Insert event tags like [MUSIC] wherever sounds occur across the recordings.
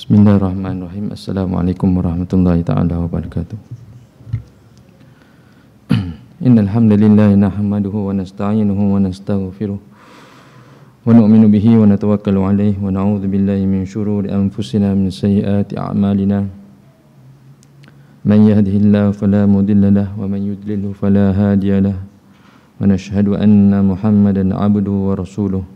Bismillahirrahmanirrahim. Assalamualaikum warahmatullahi taala wabarakatuh. Innal hamdalillah nahmaduhu wa nasta'inuhu wa nastaghfiruh wa nu'minu bihi wa natawakkalu alayhi wa na'udzu billahi min shururi anfusina min sayyiati a'malina. Man yahdihillahu fala mudilla lahu wa man yudlilhu fala hadiya lahu. Wa nashhadu anna Muhammadan 'abduhu wa rasuluhu.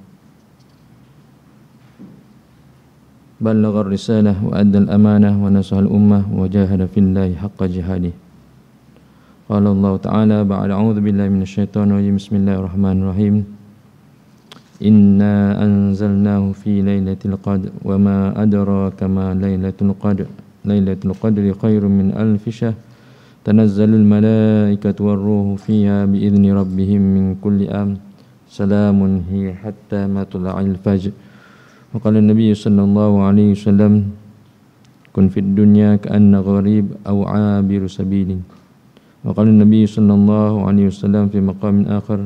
بلغ الرسالة وأدى الأمانة ونصح الأمة وجاهد في الله حق جهاده. قال الله تعالى بعد أعوذ بالله من الشيطان الرجيم. بسم الله الرحمن الرحيم. إنا أنزلناه في ليلة القدر وما أدراك ما ليلة القدر. ليلة القدر خير من ألف شهر. تنزل الملائكة والروح فيها بإذن ربهم من كل أمر. سلام هي حتى مطلع الفجر. وقال النبي صلى الله عليه وسلم كن في الدنيا كأن غريب أو عابر سبيل. وقال النبي صلى الله عليه وسلم في مقام آخر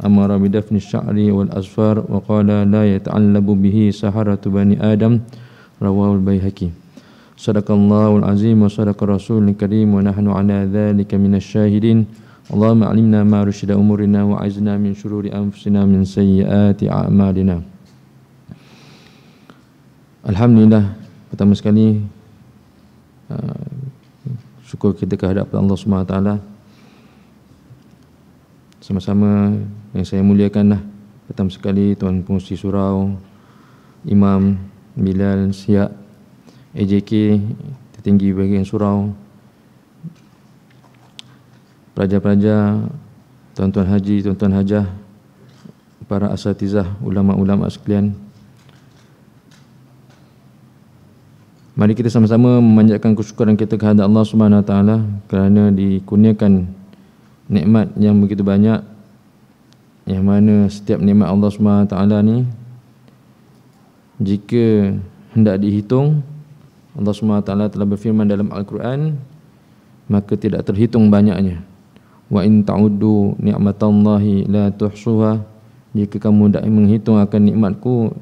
أمر بدفن الشعر والأصفار وقال لا يتعلب به سحرة بني آدم. رواه البيهقي. صدق الله العظيم وصدق الرسول الكريم ونحن على ذلك من الشاهدين. اللهم علمنا ما رشد أمورنا وعزنا من شرور أنفسنا من سيئات أعمالنا. Alhamdulillah pertama sekali uh, syukur kita kehadap Allah SWT sama-sama yang saya muliakan lah pertama sekali Tuan Pengusi Surau Imam Bilal Siak AJK tertinggi bagian surau pelajar-pelajar tuan-tuan haji, tuan-tuan hajah para asatizah, ulama-ulama sekalian Mari kita sama-sama memanjatkan kesyukuran kita kepada Allah Subhanahu taala kerana dikurniakan nikmat yang begitu banyak yang mana setiap nikmat Allah Subhanahu taala ni jika hendak dihitung Allah Subhanahu taala telah berfirman dalam Al-Quran maka tidak terhitung banyaknya. Wa in ta'uddu ni'matallahi la tuhsuha jika kamu hendak menghitung akan nikmatku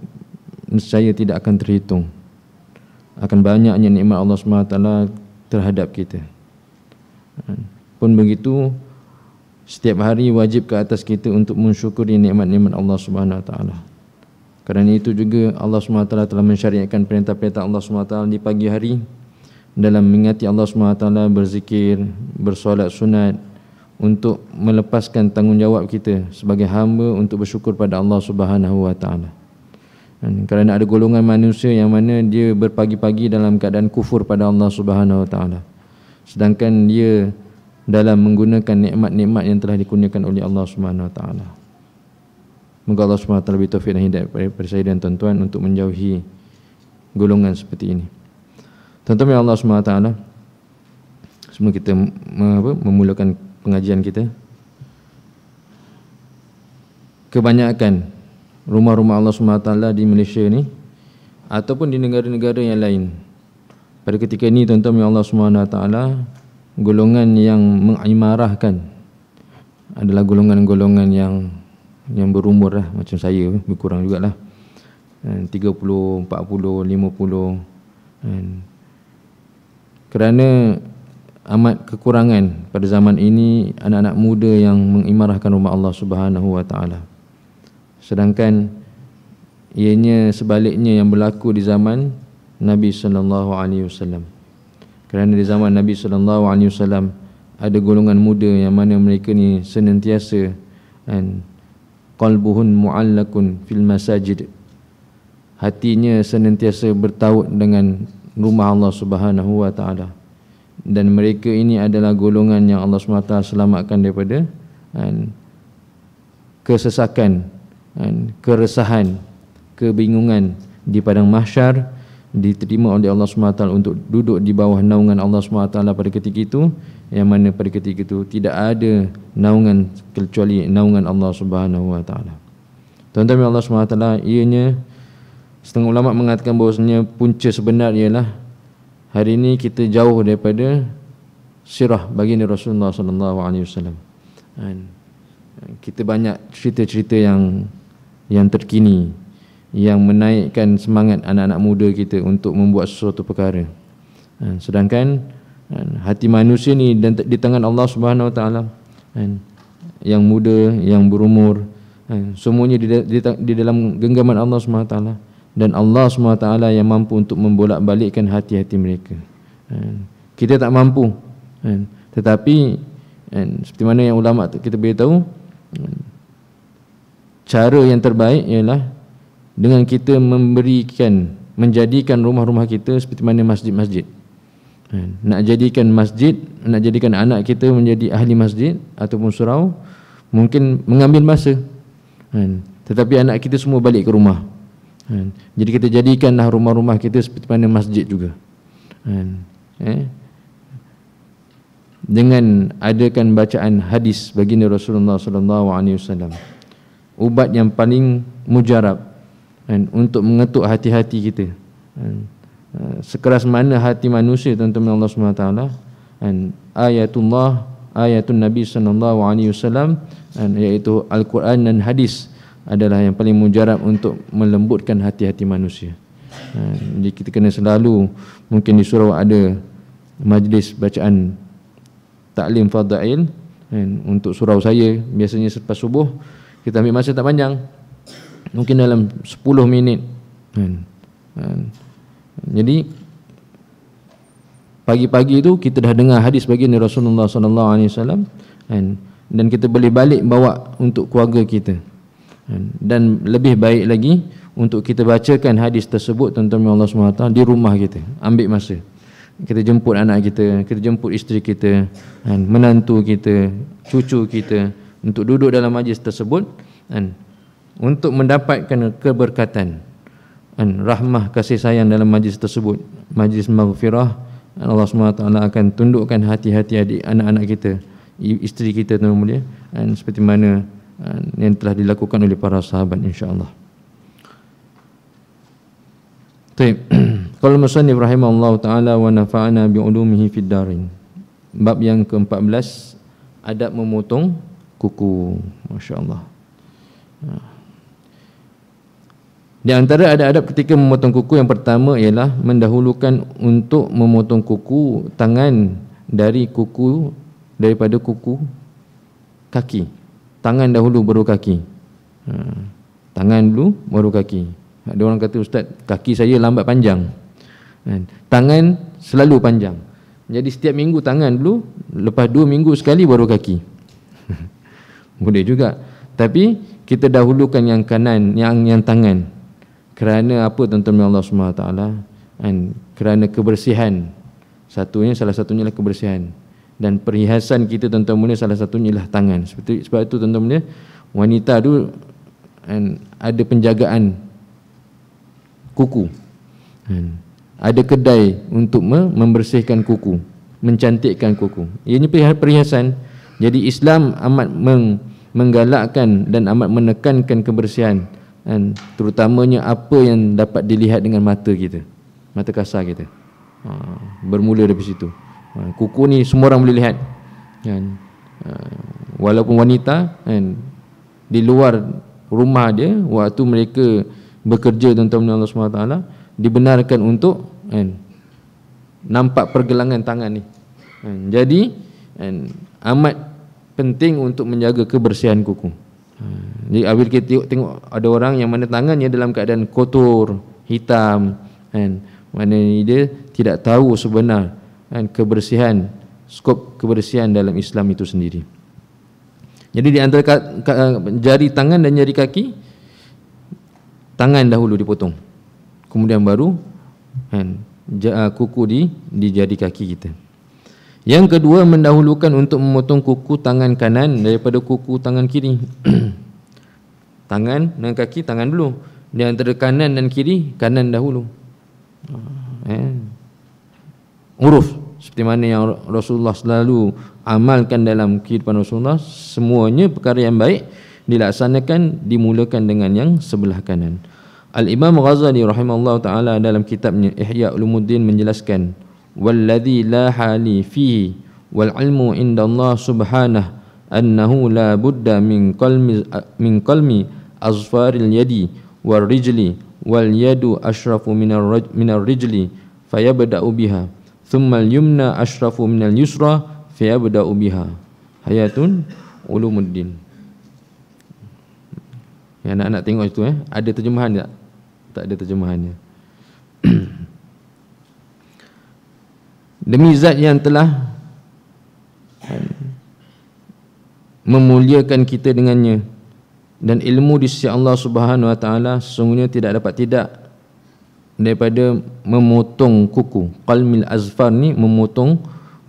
nescaya tidak akan terhitung akan banyaknya nikmat Allah SWT terhadap kita. Pun begitu, setiap hari wajib ke atas kita untuk mensyukuri nikmat-nikmat Allah SWT. Kerana itu juga Allah SWT telah mensyariatkan perintah-perintah Allah SWT di pagi hari dalam mengingati Allah SWT berzikir, bersolat sunat untuk melepaskan tanggungjawab kita sebagai hamba untuk bersyukur pada Allah Subhanahu wa taala. Kerana ada golongan manusia yang mana dia berpagi-pagi dalam keadaan kufur pada Allah Subhanahu Wa Taala. Sedangkan dia dalam menggunakan nikmat-nikmat yang telah dikurniakan oleh Allah Subhanahu Wa Taala. Moga Allah Subhanahu Wa Taala beri taufik dan hidayah kepada saya dan tuan-tuan untuk menjauhi golongan seperti ini. Tuan-tuan Allah Subhanahu Wa Taala, semua kita memulakan pengajian kita. Kebanyakan rumah-rumah Allah SWT di Malaysia ni ataupun di negara-negara yang lain. Pada ketika ini tuan-tuan yang Allah SWT golongan yang mengimarahkan adalah golongan-golongan yang yang berumur lah. Macam saya berkurang jugalah. 30, 40, 50 kerana amat kekurangan pada zaman ini anak-anak muda yang mengimarahkan rumah Allah Subhanahu wa taala sedangkan ianya sebaliknya yang berlaku di zaman Nabi sallallahu alaihi wasallam. Kerana di zaman Nabi sallallahu alaihi wasallam ada golongan muda yang mana mereka ni senantiasa kan qalbuhun muallakun fil masajid. Hatinya senantiasa bertaut dengan rumah Allah Subhanahu wa taala. Dan mereka ini adalah golongan yang Allah SWT selamatkan daripada kan, kesesakan kan, keresahan, kebingungan di padang mahsyar diterima oleh Allah SWT untuk duduk di bawah naungan Allah SWT pada ketika itu yang mana pada ketika itu tidak ada naungan kecuali naungan Allah Subhanahu wa taala. Tuan-tuan Allah SWT ianya setengah ulama mengatakan bahawasanya punca sebenar ialah hari ini kita jauh daripada sirah baginda Rasulullah wasallam. Kita banyak cerita-cerita yang yang terkini yang menaikkan semangat anak-anak muda kita untuk membuat sesuatu perkara. Ha, sedangkan ha, hati manusia ni di tangan Allah Subhanahu Wa Taala yang muda, yang berumur, semuanya di dalam genggaman Allah Subhanahu Wa Taala dan Allah SWT yang mampu untuk membolak-balikkan hati-hati mereka. Kita tak mampu. Tetapi seperti mana yang ulama kita beritahu cara yang terbaik ialah dengan kita memberikan menjadikan rumah-rumah kita seperti mana masjid-masjid. Nak jadikan masjid, nak jadikan anak kita menjadi ahli masjid ataupun surau mungkin mengambil masa. Tetapi anak kita semua balik ke rumah. Kan? Jadi kita jadikanlah rumah-rumah kita seperti mana masjid juga. Eh? Dengan adakan bacaan hadis baginda Rasulullah sallallahu alaihi wasallam. Ubat yang paling mujarab kan? untuk mengetuk hati-hati kita. Kan? Uh, sekeras mana hati manusia tuan-tuan Allah taala kan? ayatullah ayatun Nabi alaihi wasallam iaitu Al-Quran dan hadis adalah yang paling mujarab untuk melembutkan hati-hati manusia. Ha, jadi kita kena selalu mungkin di surau ada majlis bacaan taklim fadail kan, untuk surau saya biasanya selepas subuh kita ambil masa tak panjang. Mungkin dalam 10 minit. Kan. Kan. jadi pagi-pagi itu kita dah dengar hadis baginda Rasulullah sallallahu alaihi wasallam dan kita boleh balik bawa untuk keluarga kita. Dan lebih baik lagi untuk kita bacakan hadis tersebut tentang Allah SWT di rumah kita. Ambil masa. Kita jemput anak kita kita jemput isteri kita kan, menantu kita cucu kita untuk duduk dalam majlis tersebut kan, untuk mendapatkan keberkatan kan, rahmah kasih sayang dalam majlis tersebut majlis maghfirah Allah SWT akan tundukkan hati-hati adik anak-anak kita isteri kita tuan mulia dan seperti mana yang telah dilakukan oleh para sahabat insyaallah. Baik. [CLEARS THROAT] Qala musannif rahimahullah taala wa nafa'ana bi ulumihi fid darin. Bab yang ke-14 adab memotong kuku. Masya-Allah. Ha. Di antara ada adab ketika memotong kuku yang pertama ialah mendahulukan untuk memotong kuku tangan dari kuku daripada kuku kaki tangan dahulu baru kaki. Ha, tangan dulu baru kaki. Ada orang kata ustaz, kaki saya lambat panjang. Ha, tangan selalu panjang. Jadi setiap minggu tangan dulu, lepas dua minggu sekali baru kaki. Boleh juga. Tapi kita dahulukan yang kanan, yang yang tangan. Kerana apa tuan-tuan Allah SWT? Kan? Kerana kebersihan. Satunya, salah satunya adalah kebersihan dan perhiasan kita tuan-tuan mulia salah satunya ialah tangan. Seperti sebab itu tuan-tuan mulia wanita tu kan, ada penjagaan kuku. Kan, ada kedai untuk membersihkan kuku, mencantikkan kuku. Ini perhiasan. Jadi Islam amat meng, menggalakkan dan amat menekankan kebersihan kan, terutamanya apa yang dapat dilihat dengan mata kita. Mata kasar kita. Ha, bermula dari situ. Ha, kuku ni semua orang boleh lihat kan ha, walaupun wanita kan di luar rumah dia waktu mereka bekerja tuan-tuan Allah SWT dibenarkan untuk kan nampak pergelangan tangan ni kan, jadi kan, amat penting untuk menjaga kebersihan kuku ha, jadi apabila kita tengok, tengok ada orang yang mana tangannya dalam keadaan kotor hitam kan mana dia tidak tahu sebenar kan, kebersihan skop kebersihan dalam Islam itu sendiri. Jadi di antara jari tangan dan jari kaki tangan dahulu dipotong. Kemudian baru kan kuku di di jari kaki kita. Yang kedua mendahulukan untuk memotong kuku tangan kanan daripada kuku tangan kiri. [CLEARS THROAT] tangan dan kaki tangan dulu. Di antara kanan dan kiri kanan dahulu. Ah, eh uruf seperti mana yang Rasulullah selalu amalkan dalam kehidupan Rasulullah semuanya perkara yang baik dilaksanakan dimulakan dengan yang sebelah kanan Al-Imam Ghazali rahimahullah taala dalam kitabnya Ihya Ulumuddin menjelaskan fihi wal ilmu inda Allah subhanahu annahu la budda min qalmi min qalmi azfaril yadi wal rijli wal yadu ashrafu minar minar rijli fayabda'u biha thumma al yumna ashrafu minal yusra fayabda'u biha hayatun ulumuddin yang anak-anak tengok itu eh. Ada terjemahan tak? Tak ada terjemahannya [CLEARS THROAT] demi zat yang telah memuliakan kita dengannya. Dan ilmu di sisi Allah Subhanahu wa taala sesungguhnya tidak dapat tidak daripada memotong kuku. Qalmil azfar ni memotong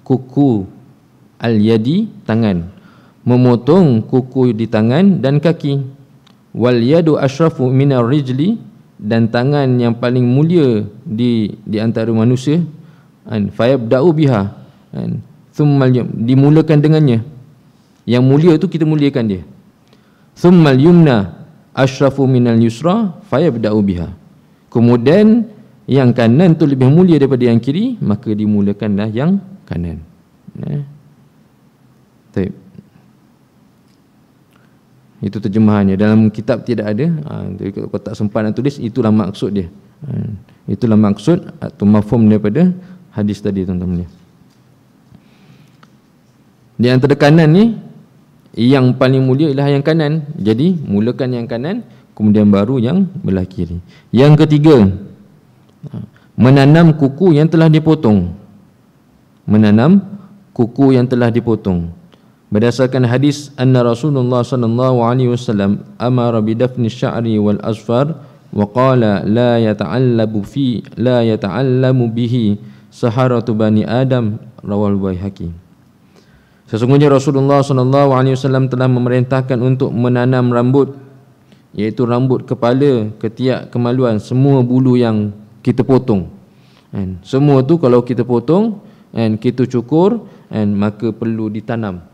kuku al yadi tangan. Memotong kuku di tangan dan kaki. Wal yadu ashrafu minar rijli dan tangan yang paling mulia di di antara manusia an fayabda'u biha. An thumma dimulakan dengannya. Yang mulia itu kita muliakan dia. Thummal yumna ashrafu minal yusra fayabda'u biha. Kemudian yang kanan tu lebih mulia daripada yang kiri maka dimulakanlah yang kanan. Ya Baik. Itu terjemahannya. Dalam kitab tidak ada. Ha, kalau tak sempat nak tulis itulah maksud dia. Ha, itulah maksud atau mafhum daripada hadis tadi tuan-tuan. Di antara kanan ni yang paling mulia ialah yang kanan. Jadi mulakan yang kanan kemudian baru yang belah kiri. Yang ketiga menanam kuku yang telah dipotong. Menanam kuku yang telah dipotong. Berdasarkan hadis anna Rasulullah sallallahu alaihi wasallam amara bi dafni sya'ri wal asfar wa qala la yata'allabu fi la yata'allamu bihi saharatu bani adam rawal baihaqi Sesungguhnya Rasulullah wasallam telah memerintahkan untuk menanam rambut iaitu rambut kepala, ketiak, kemaluan, semua bulu yang kita potong. And semua tu kalau kita potong and kita cukur and maka perlu ditanam.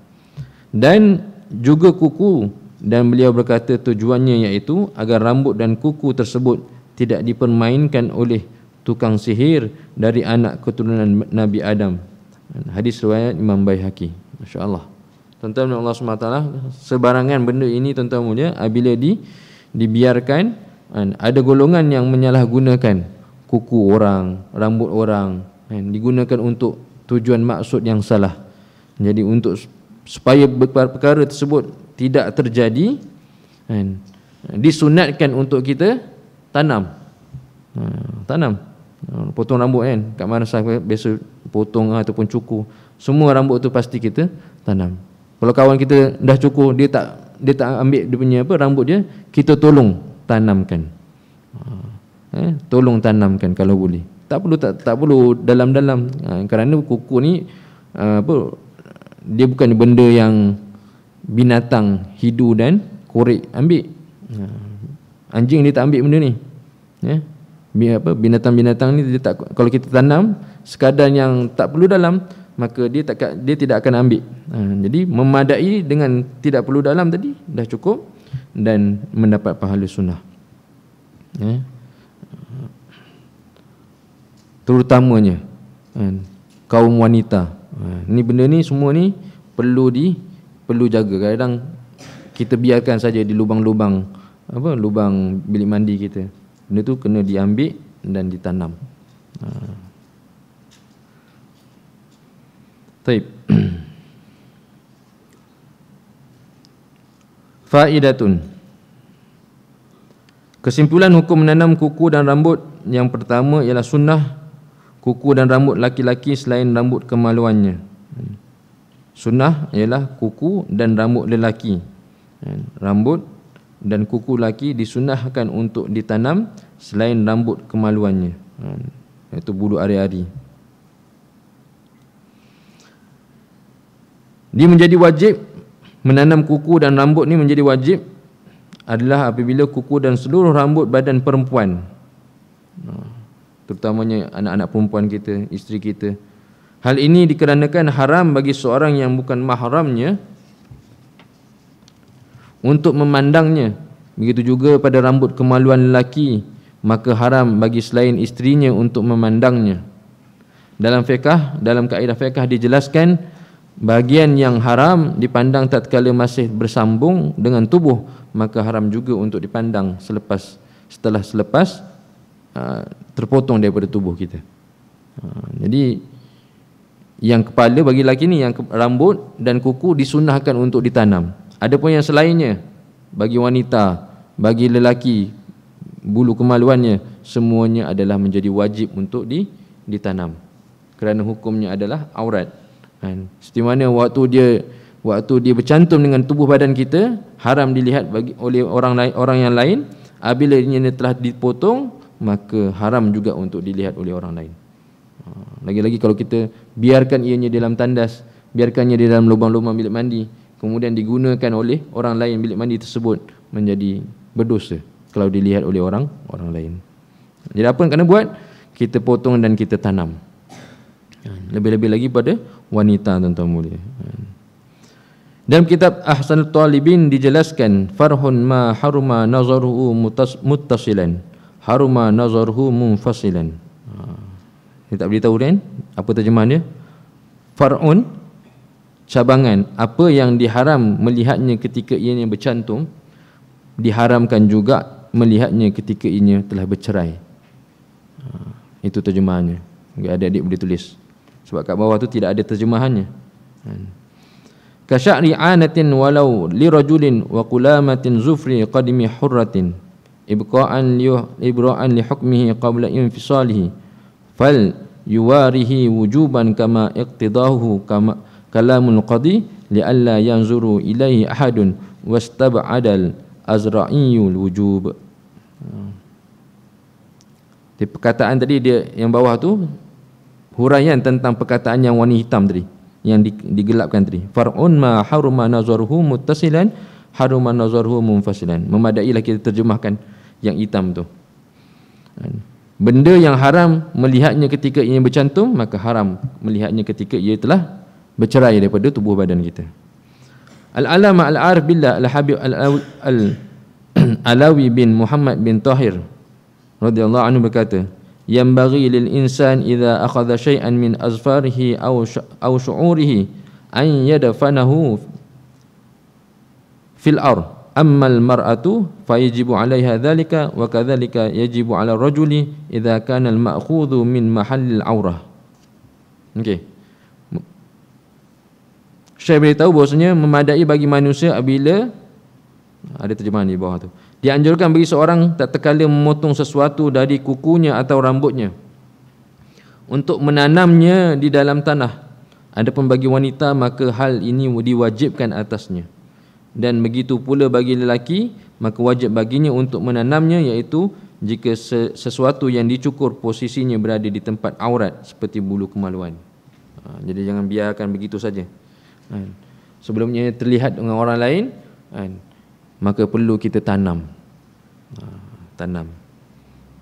Dan juga kuku dan beliau berkata tujuannya iaitu agar rambut dan kuku tersebut tidak dipermainkan oleh tukang sihir dari anak keturunan Nabi Adam. Hadis riwayat Imam Baihaqi. Masya-Allah. Tuan-tuan Allah SWT sebarangan benda ini tuan-tuan mulia apabila di dibiarkan kan, ada golongan yang menyalahgunakan kuku orang, rambut orang kan, digunakan untuk tujuan maksud yang salah. Jadi untuk supaya perkara tersebut tidak terjadi kan, disunatkan untuk kita tanam. Ha, tanam. Ha, potong rambut kan kat mana saya biasa potong ataupun cukur semua rambut tu pasti kita tanam. Kalau kawan kita dah cukur dia tak dia tak ambil dia punya apa rambut dia, kita tolong tanamkan. Ha, eh, tolong tanamkan kalau boleh. Tak perlu tak tak perlu dalam-dalam ha, kerana kuku ni ha, apa dia bukan benda yang binatang hidu dan korek ambil. Anjing dia tak ambil benda ni. Ya. Apa binatang-binatang ni dia tak kalau kita tanam sekadar yang tak perlu dalam maka dia tak dia tidak akan ambil. Ha, jadi memadai dengan tidak perlu dalam tadi dah cukup dan mendapat pahala sunnah. Ya. Terutamanya ha, kaum wanita. Ha, ni benda ni semua ni perlu di perlu jaga. Kadang kita biarkan saja di lubang-lubang apa lubang bilik mandi kita. Benda tu kena diambil dan ditanam. Ha. Taib. [CLEARS THROAT] Faidatun. Kesimpulan hukum menanam kuku dan rambut yang pertama ialah sunnah kuku dan rambut laki-laki selain rambut kemaluannya. Sunnah ialah kuku dan rambut lelaki. Rambut dan kuku laki disunnahkan untuk ditanam selain rambut kemaluannya. Itu bulu ari-ari. Dia menjadi wajib menanam kuku dan rambut ni menjadi wajib adalah apabila kuku dan seluruh rambut badan perempuan ha, terutamanya anak-anak perempuan kita, isteri kita. Hal ini dikarenakan haram bagi seorang yang bukan mahramnya untuk memandangnya. Begitu juga pada rambut kemaluan lelaki, maka haram bagi selain isterinya untuk memandangnya. Dalam fiqah, dalam kaedah fiqah dijelaskan bagian yang haram dipandang tatkala masih bersambung dengan tubuh maka haram juga untuk dipandang selepas setelah selepas uh, terpotong daripada tubuh kita. Uh, jadi yang kepala bagi lelaki ni yang rambut dan kuku disunahkan untuk ditanam. Adapun yang selainnya bagi wanita, bagi lelaki bulu kemaluannya semuanya adalah menjadi wajib untuk di, ditanam. Kerana hukumnya adalah aurat. Kan? Mana waktu dia waktu dia bercantum dengan tubuh badan kita haram dilihat bagi oleh orang lain orang yang lain apabila ia telah dipotong maka haram juga untuk dilihat oleh orang lain. Ha, lagi-lagi kalau kita biarkan ianya dalam tandas, biarkannya di dalam lubang-lubang bilik mandi, kemudian digunakan oleh orang lain bilik mandi tersebut menjadi berdosa kalau dilihat oleh orang orang lain. Jadi apa yang kena buat? Kita potong dan kita tanam. Ha, lebih-lebih lagi pada wanita tuan-tuan mulia. Ha. Dalam kitab Ahsan Talibin dijelaskan farhun ma haruma nazaruhu muttasilan haruma nazaruhu munfasilan. Dia tak beritahu kan apa terjemahan dia? Far'un cabangan apa yang diharam melihatnya ketika ianya bercantum diharamkan juga melihatnya ketika ianya telah bercerai. Ha, itu terjemahannya. Mungkin adik-adik boleh tulis. Sebab kat bawah tu tidak ada terjemahannya. Ha. Kasya'ri anatin walau li rajulin wa qulamatin zufri qadimi hurratin ibqa'an li ibra'an li hukmihi qabla infisalihi fal yuwarihi wujuban kama iqtidahu kama kalamul qadi li alla yanzuru ilaihi ahadun wastab'adal azra'iyul wujub. Di perkataan tadi dia yang bawah tu huraian tentang perkataan yang warna hitam tadi yang digelapkan tadi. Far'un ma haruma nazaruhu muttasilan haruma nazaruhu munfasilan. Memadailah kita terjemahkan yang hitam tu. Benda yang haram melihatnya ketika ia bercantum maka haram melihatnya ketika ia telah bercerai daripada tubuh badan kita al-alama al-arif billah al-habib [CLEARS THROAT] al-alawi bin muhammad bin tahir radhiyallahu anhu berkata yang bagi lil insan idza akhadha shay'an min azfarihi aw aw shu'urihi an yadfanahu fil ardh amma al-mar'atu fayajibu 'alayha dhalika wa kadzalika yajibu 'ala ar-rajuli idza kana al-ma'khudhu min mahallil aurah. Okey. Syekh beritahu bahasanya memadai bagi manusia apabila ada terjemahan di bawah tu. Dianjurkan bagi seorang tak terkala memotong sesuatu dari kukunya atau rambutnya untuk menanamnya di dalam tanah. Adapun bagi wanita maka hal ini diwajibkan atasnya dan begitu pula bagi lelaki maka wajib baginya untuk menanamnya iaitu jika sesuatu yang dicukur posisinya berada di tempat aurat seperti bulu kemaluan ha, jadi jangan biarkan begitu saja ha, sebelumnya terlihat dengan orang lain ha, maka perlu kita tanam. Ha, tanam.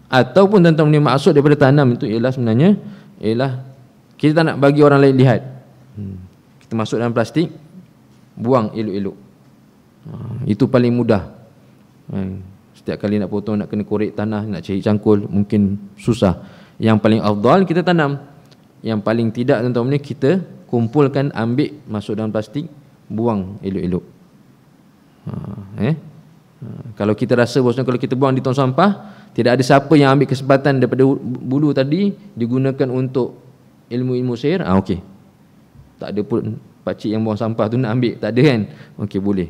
Ataupun tentang maksud daripada tanam itu ialah sebenarnya ialah kita tak nak bagi orang lain lihat. Hmm, kita masuk dalam plastik buang elok-elok. Ha, itu paling mudah. Ha, setiap kali nak potong nak kena korek tanah, nak cari cangkul mungkin susah. Yang paling afdal kita tanam. Yang paling tidak tuan-tuan kita kumpulkan ambil masuk dalam plastik buang elok-elok. Ha, eh? Ha, kalau kita rasa bosnya kalau kita buang di tong sampah tidak ada siapa yang ambil kesempatan daripada bulu tadi digunakan untuk ilmu-ilmu sihir ah okey tak ada pun pak cik yang buang sampah tu nak ambil tak ada kan okey boleh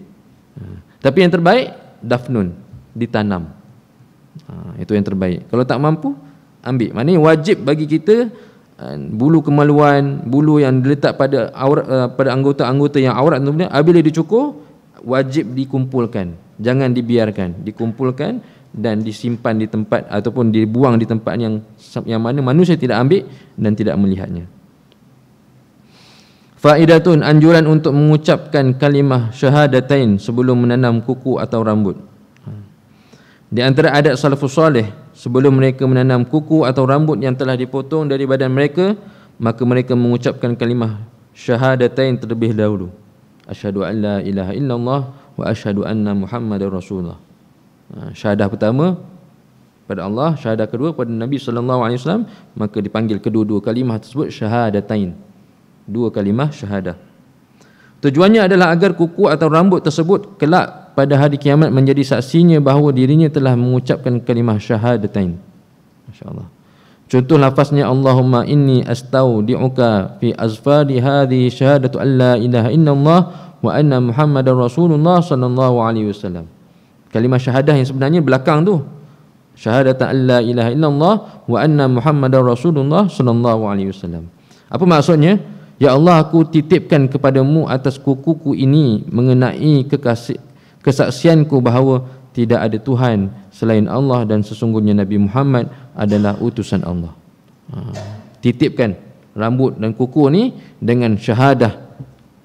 tapi yang terbaik dafnun ditanam. Ha, itu yang terbaik. Kalau tak mampu ambil. Maknanya wajib bagi kita bulu kemaluan, bulu yang diletak pada aurat uh, pada anggota-anggota yang aurat tu apabila dicukur wajib dikumpulkan. Jangan dibiarkan, dikumpulkan dan disimpan di tempat ataupun dibuang di tempat yang yang mana manusia tidak ambil dan tidak melihatnya. Faidatun anjuran untuk mengucapkan kalimah syahadatain sebelum menanam kuku atau rambut. Di antara adat salafus salih sebelum mereka menanam kuku atau rambut yang telah dipotong dari badan mereka, maka mereka mengucapkan kalimah syahadatain terlebih dahulu. Asyhadu an la ilaha illallah wa asyhadu anna muhammadar rasulullah. Ha, syahadah pertama pada Allah, syahadah kedua pada Nabi sallallahu alaihi wasallam, maka dipanggil kedua-dua kalimah tersebut syahadatain dua kalimah syahadah. Tujuannya adalah agar kuku atau rambut tersebut kelak pada hari kiamat menjadi saksinya bahawa dirinya telah mengucapkan kalimah syahadatain. Masya-Allah. Contoh lafaznya Allahumma inni astaudi'uka fi azfari hadhi syahadatu an la ilaha illallah wa anna Muhammadar Rasulullah sallallahu alaihi wasallam. Kalimah syahadah yang sebenarnya belakang tu. Syahadat an la ilaha illallah wa anna Muhammadar Rasulullah sallallahu alaihi wasallam. Apa maksudnya? Ya Allah aku titipkan kepadamu atas kukuku ini mengenai kekasih, kesaksianku bahawa tidak ada Tuhan selain Allah dan sesungguhnya Nabi Muhammad adalah utusan Allah. Ha. Titipkan rambut dan kuku ni dengan syahadah.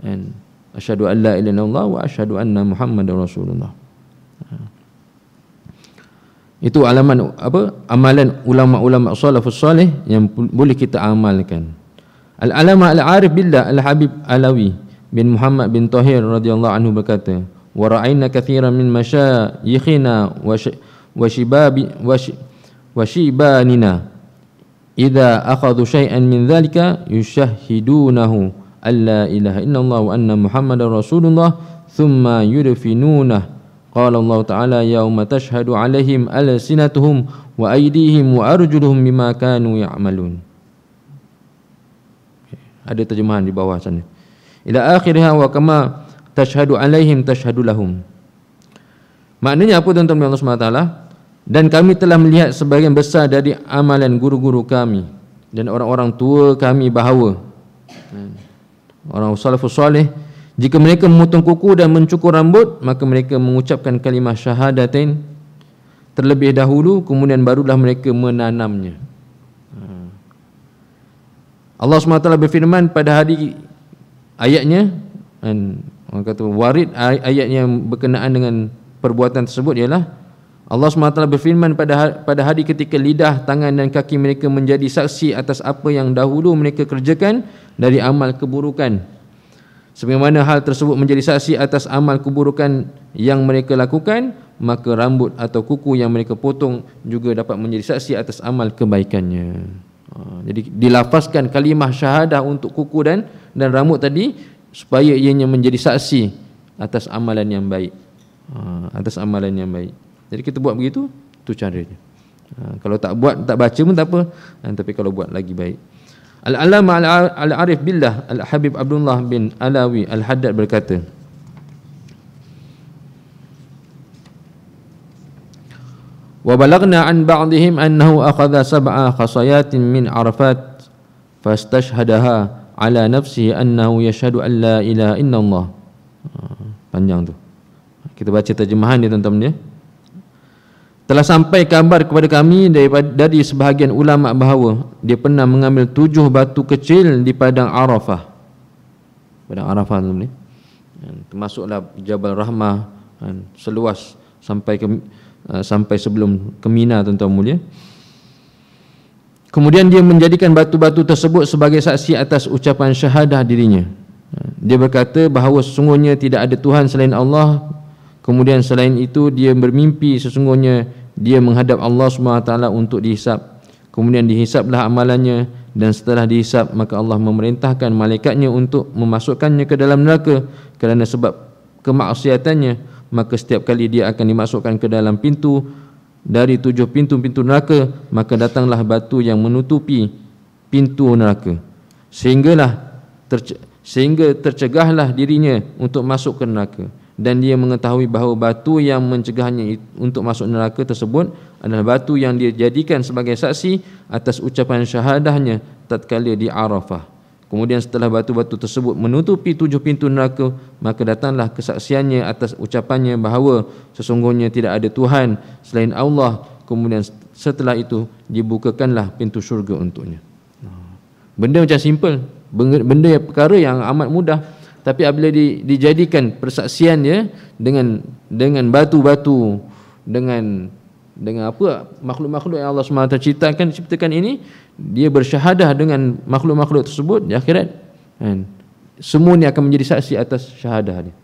And asyhadu an la ilaha illallah wa asyhadu anna Muhammadar Rasulullah. Ha. Itu alaman apa? Amalan ulama-ulama salafus salih yang boleh kita amalkan. Al-Alama Al-Arif Billah Al-Habib Alawi bin Muhammad bin Tahir radhiyallahu anhu berkata, "Wa ra'ayna katsiran min masyayikhina wa wa shibabi wa shibanina idza akhadhu shay'an min dhalika yushahhidunahu alla ilaha illallah wa anna muhammadar rasulullah thumma yudfinunah qala Allah ta'ala yauma tashhadu alaihim alsinatuhum wa aydihim wa arjuluhum bima kanu ya'malun ada terjemahan di bawah sana. ila akhirha wa kama tashhadu alaihim tashhadu lahum. Maknanya apa tuan-tuan Allah SWT dan kami telah melihat sebagian besar dari amalan guru-guru kami dan orang-orang tua kami bahawa orang salafus soleh jika mereka memotong kuku dan mencukur rambut maka mereka mengucapkan kalimah syahadatain terlebih dahulu kemudian barulah mereka menanamnya. Allah SWT berfirman pada hari ayatnya orang kata warid ayat yang berkenaan dengan perbuatan tersebut ialah Allah SWT berfirman pada ha-, pada hari ketika lidah, tangan dan kaki mereka menjadi saksi atas apa yang dahulu mereka kerjakan dari amal keburukan. Sebagaimana hal tersebut menjadi saksi atas amal keburukan yang mereka lakukan, maka rambut atau kuku yang mereka potong juga dapat menjadi saksi atas amal kebaikannya. Ha, jadi dilafazkan kalimah syahadah untuk kuku dan dan rambut tadi supaya ianya menjadi saksi atas amalan yang baik. Ha, atas amalan yang baik. Jadi kita buat begitu, tu caranya. Ha, kalau tak buat, tak baca pun tak apa. Ha, tapi kalau buat lagi baik. Al-Alama Al-Arif Billah Al-Habib Abdullah bin Alawi Al-Haddad berkata, وبلغنا عن بعضهم أنه أخذ سبع خصيات من عرفات فاستشهدها ala nafsihi annahu yashhadu an la ilaha illallah. Ah, panjang tu. Kita baca terjemahan dia tuan-tuan ya. Telah sampai kabar kepada kami daripada dari sebahagian ulama bahawa dia pernah mengambil tujuh batu kecil di padang Arafah. Padang Arafah tuan-tuan ya. Termasuklah Jabal Rahmah seluas sampai ke ah, sampai sebelum ke Mina tuan-tuan mulia. Ya. Kemudian dia menjadikan batu-batu tersebut sebagai saksi atas ucapan syahadah dirinya. Dia berkata bahawa sesungguhnya tidak ada Tuhan selain Allah Kemudian selain itu dia bermimpi sesungguhnya dia menghadap Allah SWT untuk dihisap. Kemudian dihisaplah amalannya dan setelah dihisap maka Allah memerintahkan malaikatnya untuk memasukkannya ke dalam neraka kerana sebab kemaksiatannya maka setiap kali dia akan dimasukkan ke dalam pintu dari tujuh pintu-pintu neraka maka datanglah batu yang menutupi pintu neraka sehinggalah terce- sehingga tercegahlah dirinya untuk masuk ke neraka dan dia mengetahui bahawa batu yang mencegahnya untuk masuk neraka tersebut adalah batu yang dia jadikan sebagai saksi atas ucapan syahadahnya tatkala di Arafah. Kemudian setelah batu-batu tersebut menutupi tujuh pintu neraka, maka datanglah kesaksiannya atas ucapannya bahawa sesungguhnya tidak ada Tuhan selain Allah. Kemudian setelah itu dibukakanlah pintu syurga untuknya. Benda macam simple, benda yang perkara yang amat mudah tapi apabila di, dijadikan persaksian dia dengan dengan batu-batu dengan dengan apa makhluk-makhluk yang Allah SWT ciptakan ciptakan ini dia bersyahadah dengan makhluk-makhluk tersebut di akhirat. Kan? Semua ni akan menjadi saksi atas syahadah dia.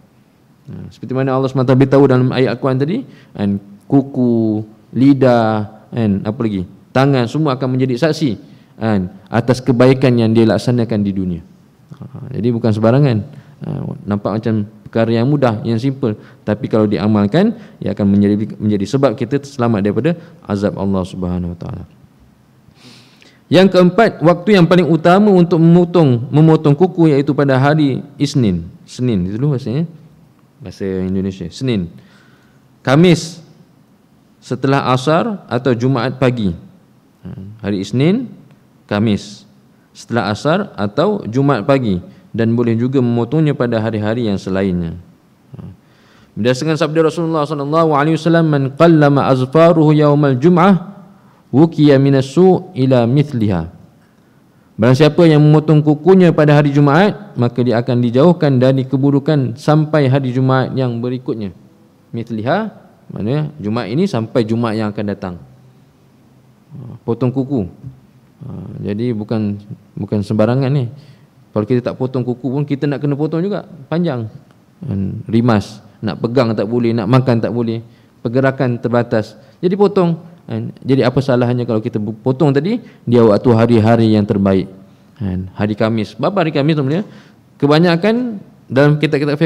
Ha, seperti mana Allah SWT beritahu dalam ayat Al-Quran tadi kan? Kuku lidah kan? Apa lagi? Tangan semua akan menjadi saksi kan? Atas kebaikan yang dia laksanakan di dunia. Ha, jadi bukan sebarangan nampak macam perkara yang mudah, yang simple. Tapi kalau diamalkan, ia akan menjadi menjadi sebab kita selamat daripada azab Allah Subhanahu Wa Taala. Yang keempat, waktu yang paling utama untuk memotong memotong kuku iaitu pada hari Isnin. Senin itu dulu bahasanya. Bahasa Indonesia. Senin. Kamis setelah asar atau Jumaat pagi. Ha, hari Isnin, Kamis setelah asar atau Jumaat pagi dan boleh juga memotongnya pada hari-hari yang selainnya. Ha. Berdasarkan sabda Rasulullah sallallahu alaihi wasallam, "Man qallama azfaruhu yaumal jum'ah wukiya minasu ila mithliha. Barang siapa yang memotong kukunya pada hari Jumaat maka dia akan dijauhkan dari keburukan sampai hari Jumaat yang berikutnya. Mithliha maknanya Jumaat ini sampai Jumaat yang akan datang. Ha, potong kuku. Ha, jadi bukan bukan sembarangan ni kalau kita tak potong kuku pun kita nak kena potong juga panjang rimas nak pegang tak boleh nak makan tak boleh pergerakan terbatas jadi potong? Jadi apa salahnya kalau kita potong tadi dia waktu hari-hari yang terbaik. Hari Kamis. Berapa hari Kamis sebenarnya? Kebanyakan dalam kitab-kitab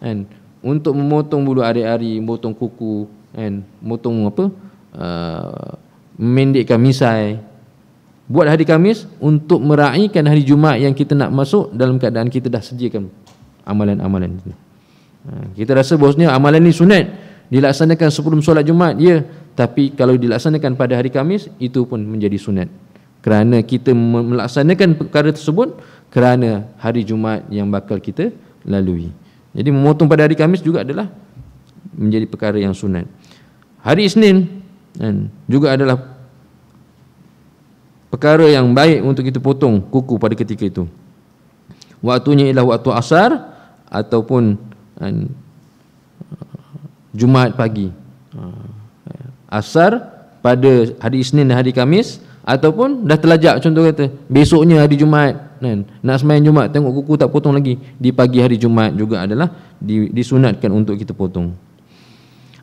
kan untuk memotong bulu hari-hari, memotong kuku, kan, memotong apa? Uh, memendekkan misai. Buat hari Kamis untuk meraihkan hari Jumaat yang kita nak masuk dalam keadaan kita dah sediakan amalan-amalan itu. Ha, kita rasa bosnya amalan ini sunat dilaksanakan sebelum solat Jumaat. Ya, tapi kalau dilaksanakan pada hari Kamis itu pun menjadi sunat kerana kita melaksanakan perkara tersebut kerana hari Jumaat yang bakal kita lalui jadi memotong pada hari Kamis juga adalah menjadi perkara yang sunat hari Isnin kan, juga adalah perkara yang baik untuk kita potong kuku pada ketika itu. Waktunya ialah waktu asar ataupun kan, Jumaat pagi. Asar pada hari Isnin dan hari Kamis ataupun dah terlajak contoh kata besoknya hari Jumaat kan? Nak sembahyang Jumaat tengok kuku tak potong lagi. Di pagi hari Jumaat juga adalah disunatkan untuk kita potong.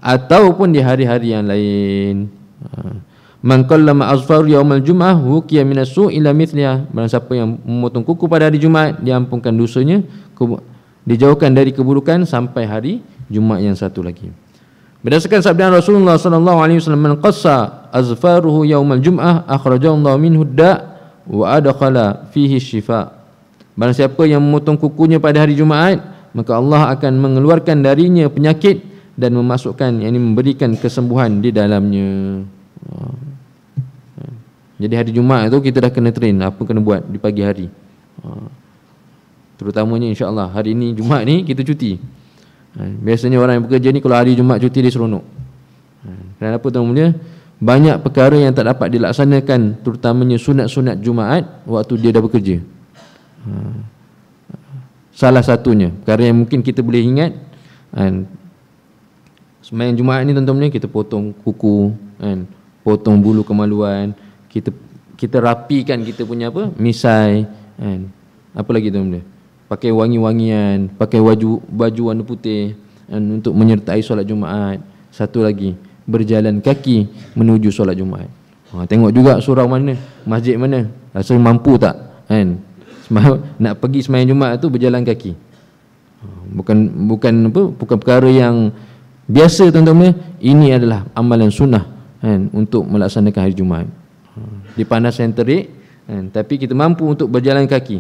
Ataupun di hari-hari yang lain. Ha. Man qallama azfar yaumal jum'ah wuqiya minasu ila mithliha barang siapa yang memotong kuku pada hari Jumaat diampunkan dosanya dijauhkan dari keburukan sampai hari Jumaat yang satu lagi Berdasarkan sabda Rasulullah sallallahu alaihi wasallam man qassa azfaruhu yaumal jum'ah akhrajahu Allah minhu da' wa adkhala fihi shifa. Barang siapa yang memotong kukunya pada hari Jumaat, maka Allah akan mengeluarkan darinya penyakit dan memasukkan yakni memberikan kesembuhan di dalamnya. Jadi hari Jumaat tu kita dah kena train apa kena buat di pagi hari. Terutamanya insya-Allah hari ini Jumaat ni kita cuti. Ha, biasanya orang yang bekerja ni kalau hari Jumaat cuti dia seronok. Ha, kenapa tuan mulia? Banyak perkara yang tak dapat dilaksanakan terutamanya sunat-sunat Jumaat waktu dia dah bekerja. Ha, salah satunya perkara yang mungkin kita boleh ingat kan Semayang Jumaat ni tuan-tuan kita potong kuku kan potong bulu kemaluan kita kita rapikan kita punya apa misai kan apa lagi tuan-tuan pakai wangi-wangian, pakai baju baju warna putih dan untuk menyertai solat Jumaat. Satu lagi, berjalan kaki menuju solat Jumaat. Ha, tengok juga surau mana, masjid mana, rasa mampu tak kan? [LAUGHS] Nak pergi sembahyang Jumaat tu berjalan kaki. Ha, bukan bukan apa, bukan perkara yang biasa tuan-tuan. Ini adalah amalan sunnah kan untuk melaksanakan hari Jumaat. Di panas yang terik kan, tapi kita mampu untuk berjalan kaki.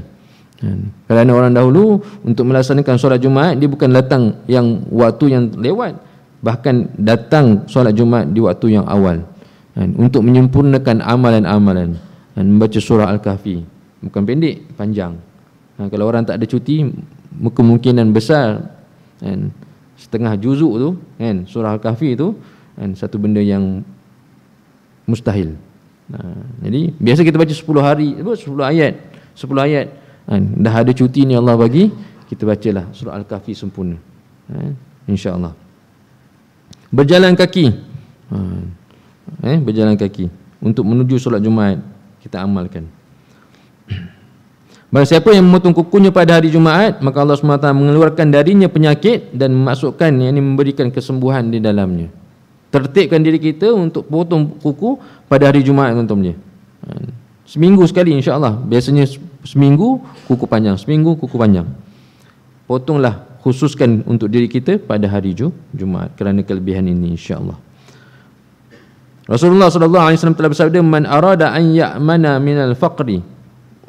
Kan? Kerana orang dahulu untuk melaksanakan solat Jumaat dia bukan datang yang waktu yang lewat bahkan datang solat Jumaat di waktu yang awal kan? untuk menyempurnakan amalan-amalan dan membaca surah Al-Kahfi bukan pendek panjang ha, kalau orang tak ada cuti kemungkinan besar kan? setengah juzuk tu kan surah Al-Kahfi tu kan? satu benda yang mustahil ha, jadi biasa kita baca 10 hari 10 ayat 10 ayat kan? dah ada cuti ni Allah bagi kita bacalah surah al-kahfi sempurna ha? insyaallah berjalan kaki ha. eh berjalan kaki untuk menuju solat Jumaat kita amalkan [CLEARS THROAT] Barang siapa yang memotong kukunya pada hari Jumaat maka Allah SWT mengeluarkan darinya penyakit dan memasukkan yang ini memberikan kesembuhan di dalamnya tertibkan diri kita untuk potong kuku pada hari Jumaat tuan-tuan ha. seminggu sekali insya-Allah biasanya seminggu kuku panjang seminggu kuku panjang potonglah khususkan untuk diri kita pada hari Jumaat kerana kelebihan ini insya-Allah. Rasulullah sallallahu alaihi wasallam telah bersabda man arada an ya'mana minal faqri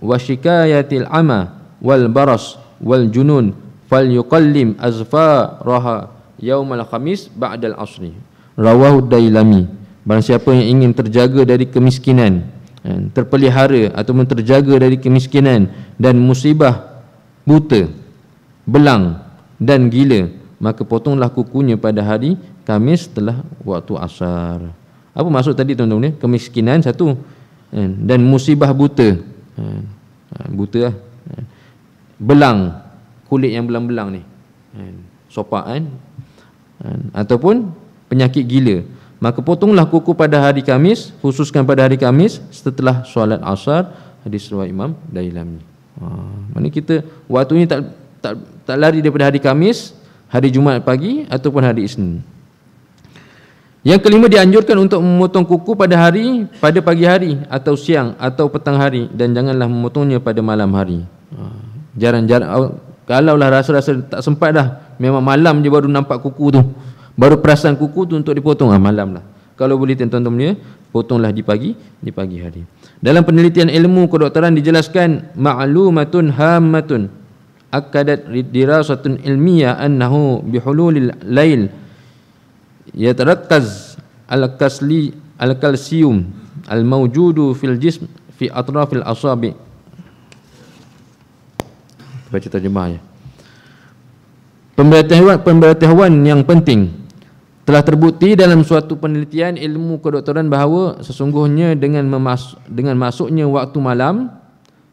wa shikayatil ama wal baras wal junun falyuqallim azfaraha yaumal khamis ba'dal asri rawahu dailami. Barang siapa yang ingin terjaga dari kemiskinan kan, terpelihara ataupun terjaga dari kemiskinan dan musibah buta belang dan gila maka potonglah kukunya pada hari Kamis setelah waktu asar. Apa maksud tadi tuan-tuan kemiskinan satu kan, dan musibah buta. Buta lah. Belang kulit yang belang-belang ni. Sopak kan ataupun penyakit gila. Maka potonglah kuku pada hari Kamis khususkan pada hari Kamis setelah solat asar. Hadis riwayat Imam Dailami. Ha mana kita waktu ni tak tak tak lari daripada hari Kamis hari Jumaat pagi ataupun hari Isnin. Yang kelima dianjurkan untuk memotong kuku pada hari pada pagi hari atau siang atau petang hari dan janganlah memotongnya pada malam hari. Ha jarang-jarang kalaulah rasa-rasa tak sempat dah memang malam je baru nampak kuku tu baru perasan kuku tu untuk dipotong. Ah malam lah. Kalau boleh tuan-tuan dia potonglah di pagi di pagi hari. Dalam penelitian ilmu kedokteran dijelaskan ma'lumatun hammatun akadat dirasatun ilmiah annahu bihululil lail yatarakkaz al-kasli al-kalsium al-mawjudu fil jism fi atrafil asabi' baca terjemahnya. Pemberitahuan pemberitahuan yang penting telah terbukti dalam suatu penelitian ilmu kedokteran bahawa sesungguhnya dengan memas dengan masuknya waktu malam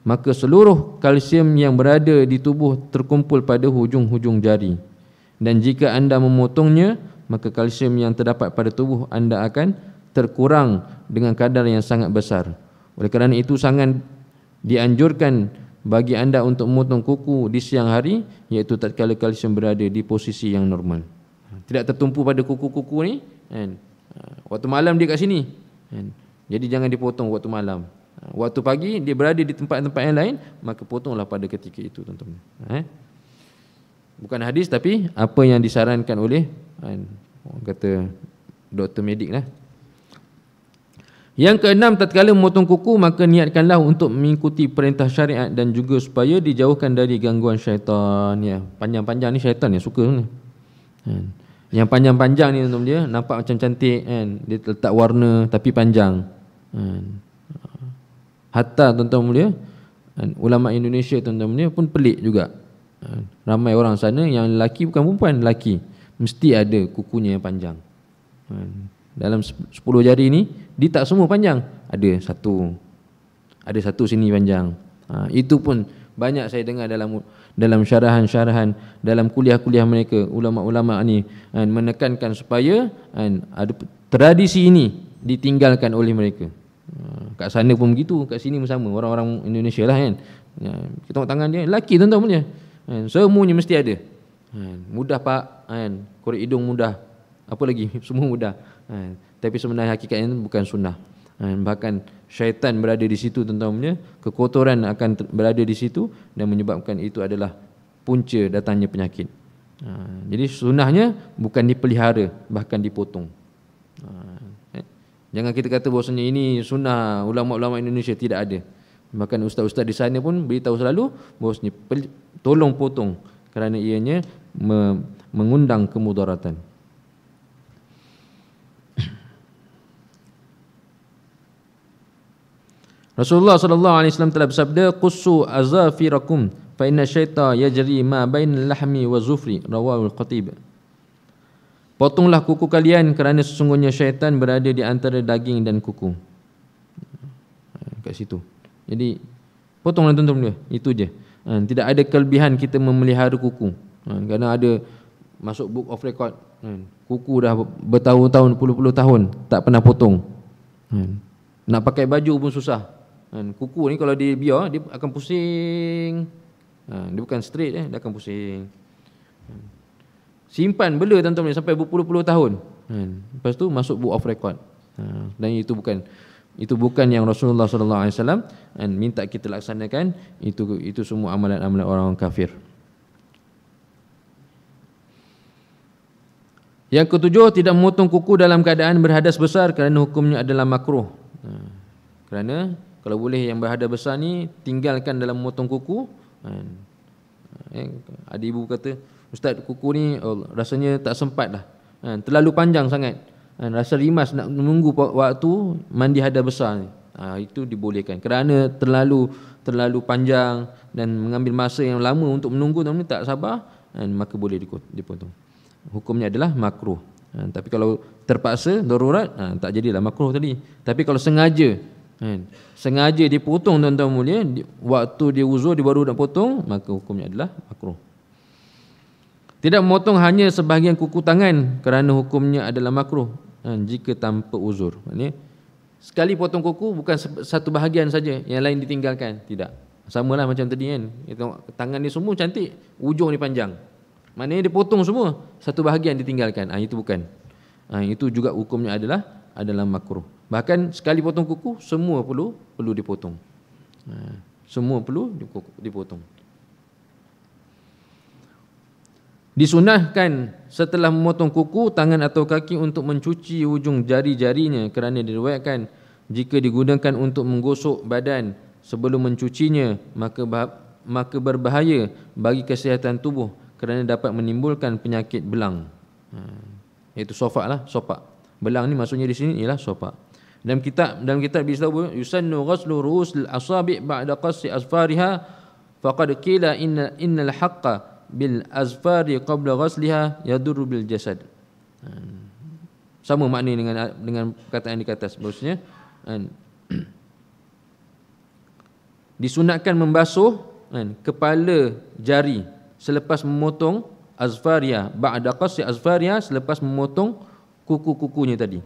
maka seluruh kalsium yang berada di tubuh terkumpul pada hujung-hujung jari. Dan jika anda memotongnya maka kalsium yang terdapat pada tubuh anda akan terkurang dengan kadar yang sangat besar. Oleh kerana itu sangat dianjurkan bagi anda untuk memotong kuku di siang hari iaitu tatkala kalsium berada di posisi yang normal tidak tertumpu pada kuku-kuku ni kan waktu malam dia kat sini kan jadi jangan dipotong waktu malam waktu pagi dia berada di tempat-tempat yang lain maka potonglah pada ketika itu tuan-tuan eh? bukan hadis tapi apa yang disarankan oleh kan kata doktor medik lah yang keenam tatkala memotong kuku maka niatkanlah untuk mengikuti perintah syariat dan juga supaya dijauhkan dari gangguan syaitan ya. Panjang-panjang ni syaitan yang suka ni. Kan. Yang panjang-panjang ni tuan dia nampak macam cantik kan. Dia letak warna tapi panjang. Kan. Hatta tuan-tuan dia kan. ulama Indonesia tuan-tuan dia pun pelik juga. Kan. Ramai orang sana yang lelaki bukan perempuan, lelaki mesti ada kukunya yang panjang. Kan dalam 10 jari ni dia tak semua panjang ada satu ada satu sini panjang ha, itu pun banyak saya dengar dalam dalam syarahan-syarahan dalam kuliah-kuliah mereka ulama-ulama ni kan, menekankan supaya kan, ada tradisi ini ditinggalkan oleh mereka. Ha, kat sana pun begitu kat sini pun sama orang-orang Indonesia lah kan. Ya, kita tengok tangan dia lelaki tuan-tuan punya. Kan, semuanya mesti ada. Kan, mudah pak. Kan, korek hidung mudah. Apa lagi? [LAUGHS] Semua mudah. Ha, tapi sebenarnya hakikatnya bukan sunnah bahkan syaitan berada di situ tentunya kekotoran akan berada di situ dan menyebabkan itu adalah punca datangnya penyakit. Ha, jadi sunnahnya bukan dipelihara bahkan dipotong. Ha, eh. jangan kita kata bahawasanya ini sunnah ulama-ulama Indonesia tidak ada. Bahkan ustaz-ustaz di sana pun beritahu selalu bahawasanya tolong potong kerana ianya mengundang kemudaratan Rasulullah sallallahu alaihi wasallam telah bersabda qussu azafirakum fa inna syaita yajri ma bain lahmi wa zufri rawahu al-qatib Potonglah kuku kalian kerana sesungguhnya syaitan berada di antara daging dan kuku. Kat situ. Jadi potonglah tuan-tuan dia. Itu je. Ha, tidak ada kelebihan kita memelihara kuku. Ha, kerana ada masuk book of record. Ha, kuku dah bertahun-tahun, puluh-puluh tahun tak pernah potong. Nak pakai baju pun susah. Dan kuku ni kalau dia biar dia akan pusing. Ha, dia bukan straight eh, dia akan pusing. Simpan bela tuan-tuan sampai berpuluh-puluh tahun. Ha, lepas tu masuk book of record. Ha, dan itu bukan itu bukan yang Rasulullah sallallahu alaihi wasallam minta kita laksanakan itu itu semua amalan-amalan orang kafir. Yang ketujuh tidak memotong kuku dalam keadaan berhadas besar kerana hukumnya adalah makruh. Kerana kalau boleh yang berhadas besar ni tinggalkan dalam memotong kuku. Ha. Eh, ibu kata, Ustaz kuku ni oh, rasanya tak sempat lah. Ha. Terlalu panjang sangat. Ha. Rasa rimas nak menunggu waktu mandi hadas besar ni. Ha. Itu dibolehkan. Kerana terlalu terlalu panjang dan mengambil masa yang lama untuk menunggu ni tak sabar, maka boleh dipotong hukumnya adalah makruh. Ha, tapi kalau terpaksa darurat ha, tak jadilah makruh tadi. Tapi kalau sengaja ha, sengaja dipotong tuan-tuan mulia waktu dia uzur dia baru nak potong maka hukumnya adalah makruh. Tidak memotong hanya sebahagian kuku tangan kerana hukumnya adalah makruh ha, jika tanpa uzur. Maknanya sekali potong kuku bukan satu bahagian saja yang lain ditinggalkan. Tidak. Samalah macam tadi kan. Tangan ni semua cantik, ujung ni panjang. Maknanya dia potong semua, satu bahagian ditinggalkan. Ah ha, itu bukan. Ha, itu juga hukumnya adalah adalah makruh. Bahkan sekali potong kuku semua perlu perlu dipotong. Ha, semua perlu dipotong. Disunahkan setelah memotong kuku tangan atau kaki untuk mencuci ujung jari-jarinya kerana diriwayatkan jika digunakan untuk menggosok badan sebelum mencucinya maka maka berbahaya bagi kesihatan tubuh kerana dapat menimbulkan penyakit belang. Ha, iaitu sofak lah, sopak. Belang ni maksudnya di sini ialah sopak. Dalam kitab dalam kitab disebut yusannu ghaslu ru'us al-asabi' ba'da qassi azfariha faqad qila inna innal haqqa bil azfari qabla ghasliha yadurru bil jasad. Ha, sama makna dengan dengan perkataan di atas maksudnya kan [CLEARS THROAT] disunatkan membasuh kan, kepala jari selepas memotong azfaria ba'da qassi azfaria selepas memotong kuku-kukunya tadi.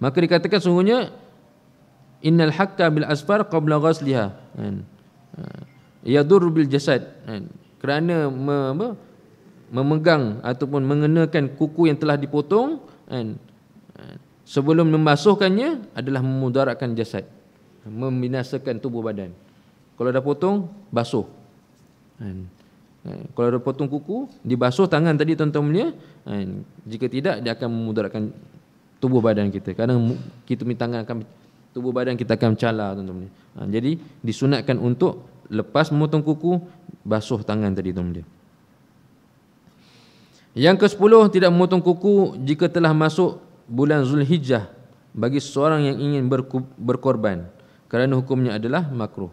Maka dikatakan sungguhnya innal hakka bil asfar qabla ghasliha. Kan? Yadur bil jasad. Kan? Kerana me, memegang ataupun mengenakan kuku yang telah dipotong kan? Sebelum membasuhkannya adalah memudaratkan jasad. Membinasakan tubuh badan. Kalau dah potong basuh. Kan? Eh, kalau ada potong kuku, dibasuh tangan tadi tuan-tuan mulia. Eh, jika tidak, dia akan memudaratkan tubuh badan kita. Kadang kita punya tangan akan tubuh badan kita akan mencala tuan-tuan mulia. Eh, jadi disunatkan untuk lepas memotong kuku, basuh tangan tadi tuan-tuan mulia. Yang ke-10 tidak memotong kuku jika telah masuk bulan Zulhijjah bagi seseorang yang ingin berkorban kerana hukumnya adalah makruh.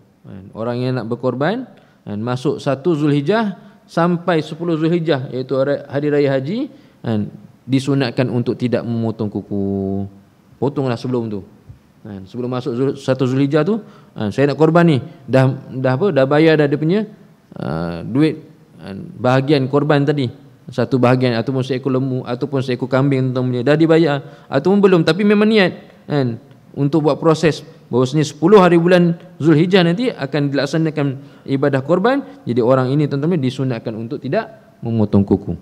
Orang yang nak berkorban dan masuk satu Zulhijjah sampai 10 Zulhijjah iaitu hari raya haji dan disunatkan untuk tidak memotong kuku. Potonglah sebelum tu. Dan sebelum masuk satu Zulhijjah tu, saya nak korban ni. Dah dah apa? Dah bayar dah dia punya uh, duit bahagian korban tadi. Satu bahagian ataupun seekor lembu ataupun seekor kambing tuan punya dah dibayar ataupun belum tapi memang niat kan untuk buat proses bahwasanya 10 hari bulan Zulhijjah nanti akan dilaksanakan ibadah korban. Jadi orang ini tuan-tuan disunatkan untuk tidak memotong kuku.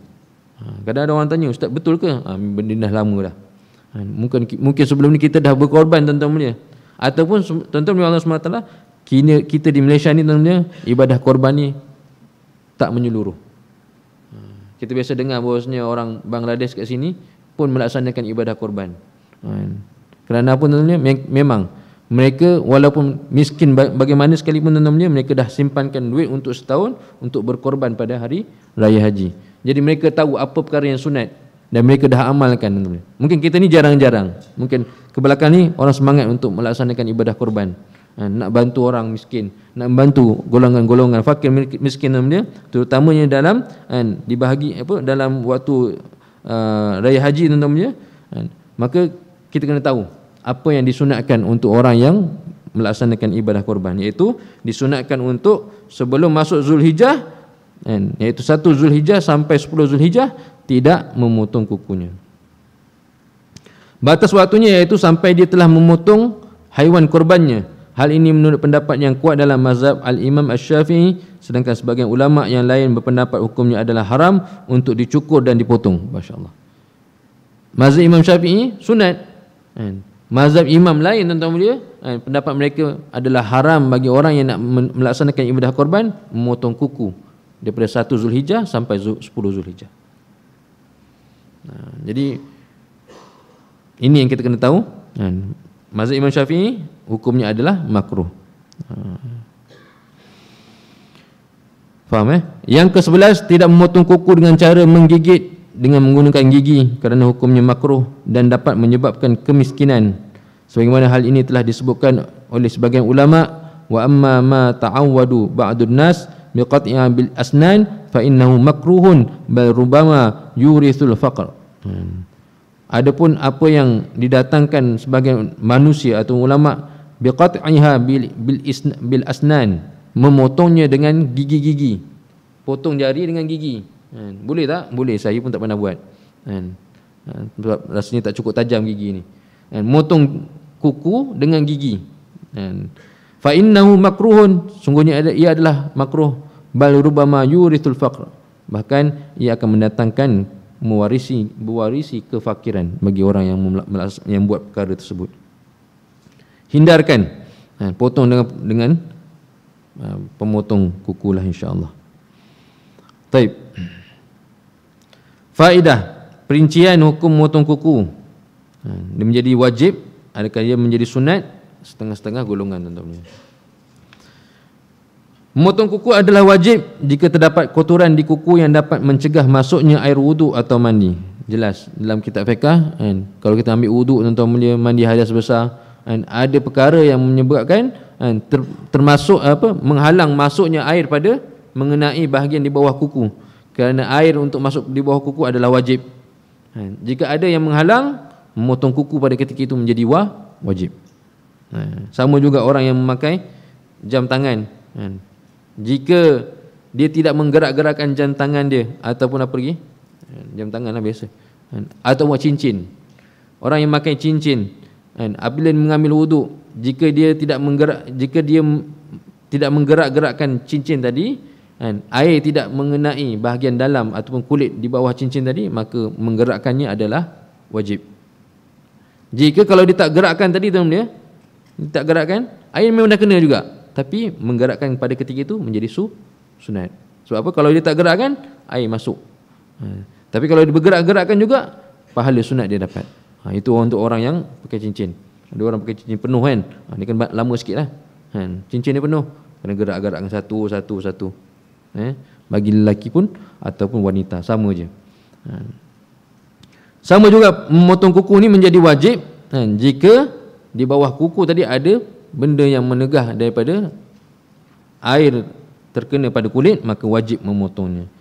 Ha, kadang ada orang tanya ustaz betul ke? Ha, benda dah lama dah. Ha, mungkin mungkin sebelum ni kita dah berkorban tuan-tuan ataupun tuan-tuan Allah SWT kini kita di Malaysia ni tuan-tuan ibadah korban ni tak menyeluruh. Ha, kita biasa dengar bahwasanya orang Bangladesh kat sini pun melaksanakan ibadah korban. Ha, kerana apa tuan-tuan memang mereka walaupun miskin bagaimana sekalipun tuan-tuan mereka dah simpankan duit untuk setahun untuk berkorban pada hari raya haji. Jadi mereka tahu apa perkara yang sunat dan mereka dah amalkan tuan-tuan. Mungkin kita ni jarang-jarang. Mungkin ke belakang ni orang semangat untuk melaksanakan ibadah korban. Ha, nak bantu orang miskin, nak bantu golongan-golongan fakir miskin tuan-tuan, terutamanya dalam kan dibahagi apa dalam waktu uh, raya haji tuan-tuan. Maka kita kena tahu apa yang disunatkan untuk orang yang melaksanakan ibadah korban iaitu disunatkan untuk sebelum masuk Zulhijjah kan iaitu satu Zulhijjah sampai 10 Zulhijjah tidak memotong kukunya. Batas waktunya iaitu sampai dia telah memotong haiwan korbannya hal ini menurut pendapat yang kuat dalam mazhab al-Imam Asy-Syafi'i sedangkan sebagian ulama yang lain berpendapat hukumnya adalah haram untuk dicukur dan dipotong. Masyaallah mazhab Imam Syafi'i sunat kan Mazhab imam lain tuan-tuan mulia, eh, pendapat mereka adalah haram bagi orang yang nak melaksanakan ibadah korban memotong kuku daripada 1 Zulhijjah sampai 10 Zulhijjah. Ha, jadi ini yang kita kena tahu. Kan? Mazhab Imam Syafi'i hukumnya adalah makruh. Ha. Faham eh? Yang ke-11 tidak memotong kuku dengan cara menggigit dengan menggunakan gigi kerana hukumnya makruh dan dapat menyebabkan kemiskinan. Sebagaimana hal ini telah disebutkan oleh sebagian ulama wa amma ma ta'awwadu ba'dun nas biqat'iha bil asnan fa innahu makruhun bal rubama yurithul faqr. Hmm. Adapun apa yang didatangkan sebagai manusia atau ulama biqat'iha bil bil, bil asnan memotongnya dengan gigi-gigi. Potong jari dengan gigi. Kan? Boleh tak? Boleh. Saya pun tak pernah buat. Kan? kan? Sebab rasanya tak cukup tajam gigi ni. Kan? Motong kuku dengan gigi. Kan? Fa innahu makruhun. Sungguhnya ia adalah makruh. Bal rubama yurithul faqr. Bahkan ia akan mendatangkan mewarisi mewarisi kefakiran bagi orang yang yang buat perkara tersebut. Hindarkan. Kan? Potong dengan dengan uh, pemotong kuku lah insya-Allah. Baik. Faedah perincian hukum memotong kuku. Ha, dia menjadi wajib, adakah dia menjadi sunat? Setengah-setengah golongan tuan-tuan. Memotong kuku adalah wajib jika terdapat kotoran di kuku yang dapat mencegah masuknya air wuduk atau mandi. Jelas dalam kitab fiqh kan kalau kita ambil wuduk tuan-tuan mulia mandi hadas besar kan ada perkara yang menyebabkan kan, ter, termasuk apa menghalang masuknya air pada mengenai bahagian di bawah kuku kerana air untuk masuk di bawah kuku adalah wajib. Ha, jika ada yang menghalang, memotong kuku pada ketika itu menjadi wah, wajib. Ha, sama juga orang yang memakai jam tangan. Ha, jika dia tidak menggerak-gerakkan jam tangan dia ataupun apa lagi? Ha, jam tangan lah biasa. Ha, atau buat cincin. Orang yang memakai cincin, ha, apabila mengambil wuduk, jika dia tidak menggerak, jika dia tidak menggerak-gerakkan cincin tadi, kan, air tidak mengenai bahagian dalam ataupun kulit di bawah cincin tadi maka menggerakkannya adalah wajib. Jika kalau dia tak gerakkan tadi tuan dia dia tak gerakkan air memang dah kena juga. Tapi menggerakkan pada ketika itu menjadi su sunat. Sebab apa? Kalau dia tak gerakkan air masuk. Ha. tapi kalau dia bergerak-gerakkan juga pahala sunat dia dapat. Ha, itu untuk orang yang pakai cincin. Ada orang pakai cincin penuh kan? Ha, ni kan lama sikit lah. Ha, cincin dia penuh. Kena gerak-gerakkan satu satu satu eh, bagi lelaki pun ataupun wanita sama je. Ha. sama juga memotong kuku ni menjadi wajib ha, jika di bawah kuku tadi ada benda yang menegah daripada air terkena pada kulit maka wajib memotongnya.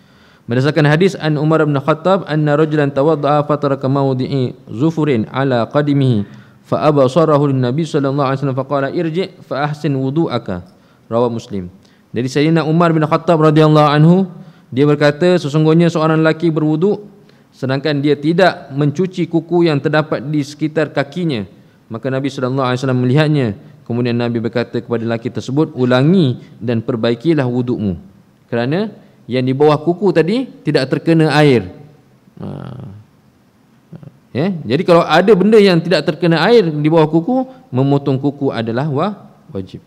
Berdasarkan hadis an Umar bin Khattab anna rajulan tawaddaa fataraka mawdi'i zufurin ala qadimihi fa abasarahu lin-nabi sallallahu alaihi wasallam faqala irji fa ahsin wudu'aka rawah muslim dari Sayyidina Umar bin Khattab radhiyallahu anhu dia berkata sesungguhnya seorang lelaki berwuduk sedangkan dia tidak mencuci kuku yang terdapat di sekitar kakinya. Maka Nabi sallallahu alaihi wasallam melihatnya. Kemudian Nabi berkata kepada lelaki tersebut ulangi dan perbaikilah wudukmu kerana yang di bawah kuku tadi tidak terkena air. Ha. ya jadi kalau ada benda yang tidak terkena air di bawah kuku memotong kuku adalah wajib.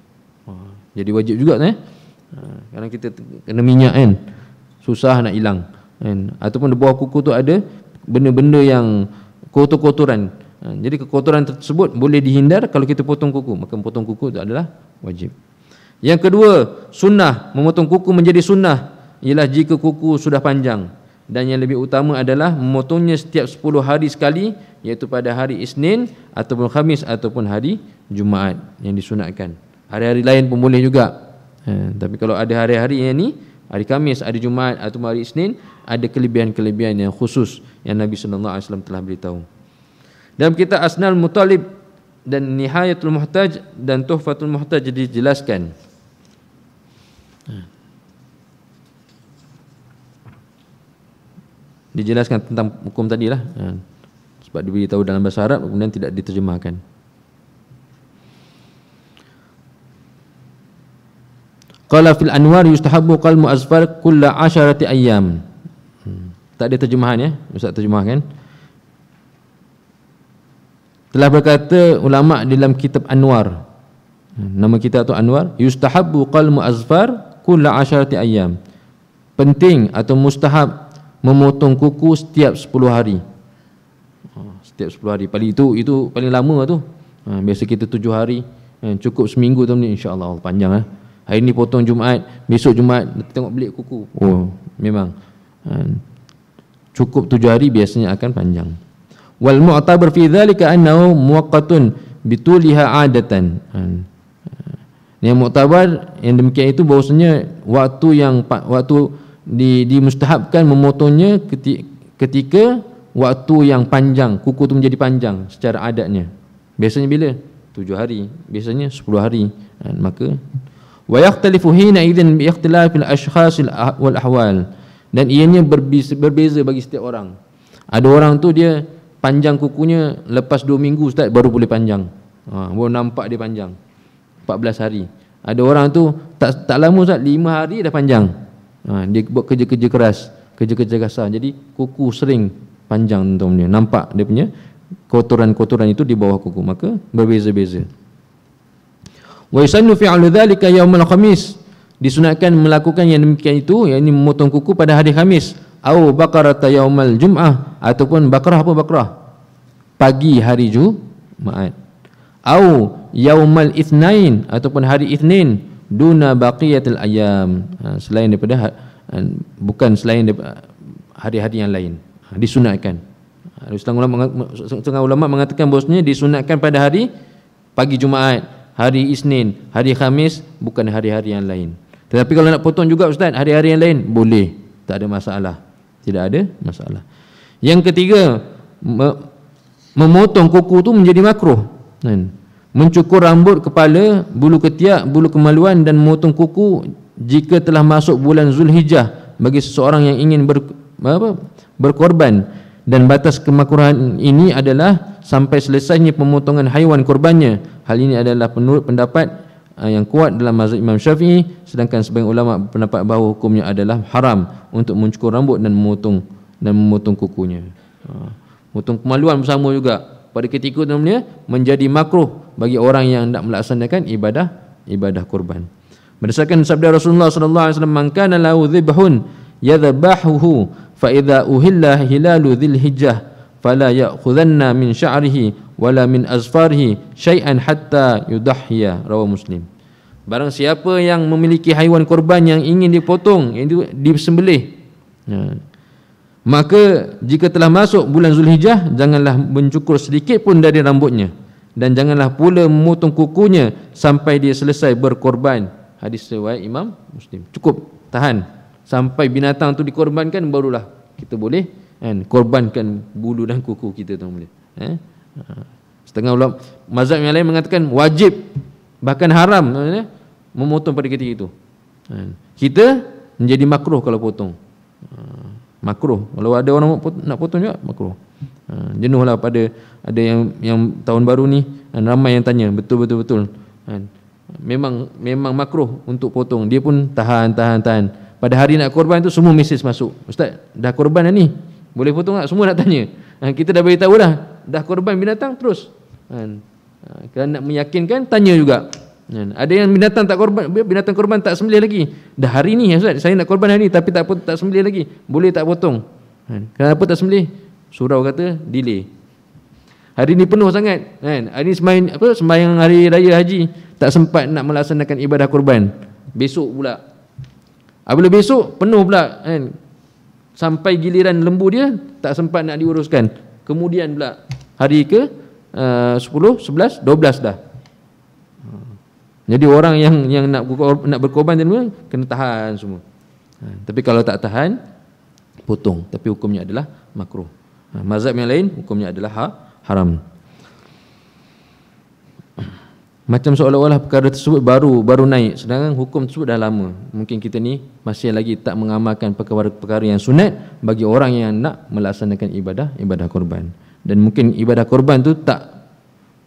Ha. jadi wajib juga eh Ha, kerana kita kena minyak kan susah nak hilang kan? Ataupun bawah kuku tu ada benda-benda yang kotor-kotoran. Ha, jadi kekotoran tersebut boleh dihindar kalau kita potong kuku. Maka potong kuku itu adalah wajib. Yang kedua sunnah. Memotong kuku menjadi sunnah ialah jika kuku sudah panjang. Dan yang lebih utama adalah memotongnya setiap 10 hari sekali iaitu pada hari Isnin ataupun Khamis ataupun hari Jumaat yang disunatkan. Hari-hari lain pun boleh juga Ha, tapi kalau ada hari-hari yang ni, hari Kamis, hari Jumaat atau hari Isnin, ada kelebihan-kelebihan yang khusus yang Nabi sallallahu alaihi wasallam telah beritahu. Dalam kitab Asnal Mutalib dan Nihayatul Muhtaj dan Tuhfatul Muhtaj dijelaskan. Ha. Dijelaskan tentang hukum tadilah. Ha. Sebab diberitahu dalam bahasa Arab kemudian tidak diterjemahkan. Qala fil anwar yustahabbu qalmu azfar kulla asharati ayyam. Hmm. Tak ada terjemahan ya, Ustaz terjemahkan. Telah berkata ulama dalam kitab Anwar. Hmm. Nama kitab tu Anwar, yustahabbu qalmu azfar kulla asharati ayyam. Penting atau mustahab memotong kuku setiap 10 hari. setiap 10 hari paling itu itu paling lama tu ha, biasa kita 7 hari ha, cukup seminggu tu ni insyaallah panjang ah ha. Hari ni potong Jumaat besok Jumaat tengok belik kuku oh memang ha, cukup 7 hari biasanya akan panjang wal mu'tabar fi dhalika annahu muwaqqatun bituliha adatan ha. Yang muktabar yang demikian itu bahawasanya waktu yang waktu di dimustahabkan memotongnya ketika waktu yang panjang kuku itu menjadi panjang secara adatnya. Biasanya bila? Tujuh hari. Biasanya sepuluh hari. Dan maka idzin bi ikhtilafil ashkhas wal ahwal. Dan ianya berbeza bagi setiap orang. Ada orang tu dia panjang kukunya lepas dua minggu ustaz baru boleh panjang. Ha, baru nampak dia panjang. 14 hari. Ada orang tu tak tak lama Ustaz, 5 hari dah panjang. Ha, dia buat kerja-kerja keras, kerja-kerja kasar. Jadi kuku sering panjang tuan. Nampak dia punya kotoran-kotoran itu di bawah kuku. Maka berbeza-beza. Wa yusannu fi'lu dhalika yawmal khamis. Disunatkan melakukan yang demikian itu, yakni memotong kuku pada hari Khamis. Au baqarata yawmal jum'ah ataupun bakrah apa bakrah? Pagi hari Jumaat au yaumal ithnain ataupun hari ithnin duna baqiyatil ayam ha, selain daripada ha, bukan selain daripada hari-hari yang lain ha, disunatkan setengah ulama ulama mengatakan bahwasanya disunatkan pada hari pagi Jumaat hari Isnin hari Khamis bukan hari-hari yang lain. Tetapi kalau nak potong juga ustaz hari-hari yang lain boleh. Tak ada masalah. Tidak ada masalah. Yang ketiga memotong kuku tu menjadi makruh. Kan? Mencukur rambut kepala bulu ketiak bulu kemaluan dan memotong kuku jika telah masuk bulan Zulhijjah bagi seseorang yang ingin ber, apa, berkorban dan batas kemakruhan ini adalah sampai selesainya pemotongan haiwan korbannya hal ini adalah penurut pendapat uh, yang kuat dalam mazhab Imam Syafi'i sedangkan sebagian ulama pendapat bahawa hukumnya adalah haram untuk mencukur rambut dan memotong dan memotong kukunya. Uh, memotong kemaluan bersama juga. Pada ketika itu namanya menjadi makruh bagi orang yang nak melaksanakan ibadah ibadah kurban. Berdasarkan sabda Rasulullah sallallahu alaihi wasallam, "Man kana lahu dhibhun yadhbahuhu fa idza uhilla hilalu dhil hijjah fala ya'khudhanna min sya'rihi wala min azfarihi syai'an hatta yudahhiya." Rawi Muslim. Barang siapa yang memiliki haiwan kurban yang ingin dipotong, yang disembelih, ya, Maka jika telah masuk bulan Zulhijjah janganlah mencukur sedikit pun dari rambutnya dan janganlah pula memotong kukunya sampai dia selesai berkorban. Hadis riwayat Imam Muslim. Cukup tahan sampai binatang tu dikorbankan barulah kita boleh kan korbankan bulu dan kuku kita tu boleh. Eh? Ha. Setengah ulama mazhab yang lain mengatakan wajib bahkan haram eh? memotong pada ketika itu. Kan? Kita menjadi makruh kalau potong. Ha makruh kalau ada orang nak potong juga makruh jenuhlah pada ada yang yang tahun baru ni dan ramai yang tanya betul betul betul ha, memang memang makruh untuk potong dia pun tahan tahan tahan pada hari nak korban tu semua mesej masuk ustaz dah korban dah ni boleh potong tak semua nak tanya ha, kita dah beritahu dah dah korban binatang terus ha, ha, kalau nak meyakinkan tanya juga Kan? Ada yang binatang tak korban, binatang korban tak sembelih lagi. Dah hari ni Ustaz, saya nak korban hari ni tapi tak tak sembelih lagi. Boleh tak potong? Kan? Kenapa tak sembelih? Surau kata delay. Hari ni penuh sangat, kan? Hari ni sembahyang apa? Sembahyang hari raya haji, tak sempat nak melaksanakan ibadah korban. Besok pula. Apabila besok penuh pula, kan? Sampai giliran lembu dia tak sempat nak diuruskan. Kemudian pula hari ke uh, 10, 11, 12 dah. Jadi orang yang yang nak nak berkorban dan kena tahan semua. Ha, tapi kalau tak tahan potong tapi hukumnya adalah makruh. Ha, mazhab yang lain hukumnya adalah ha, haram. Macam seolah-olah perkara tersebut baru baru naik sedangkan hukum tersebut dah lama. Mungkin kita ni masih lagi tak mengamalkan perkara-perkara yang sunat bagi orang yang nak melaksanakan ibadah ibadah korban. Dan mungkin ibadah korban tu tak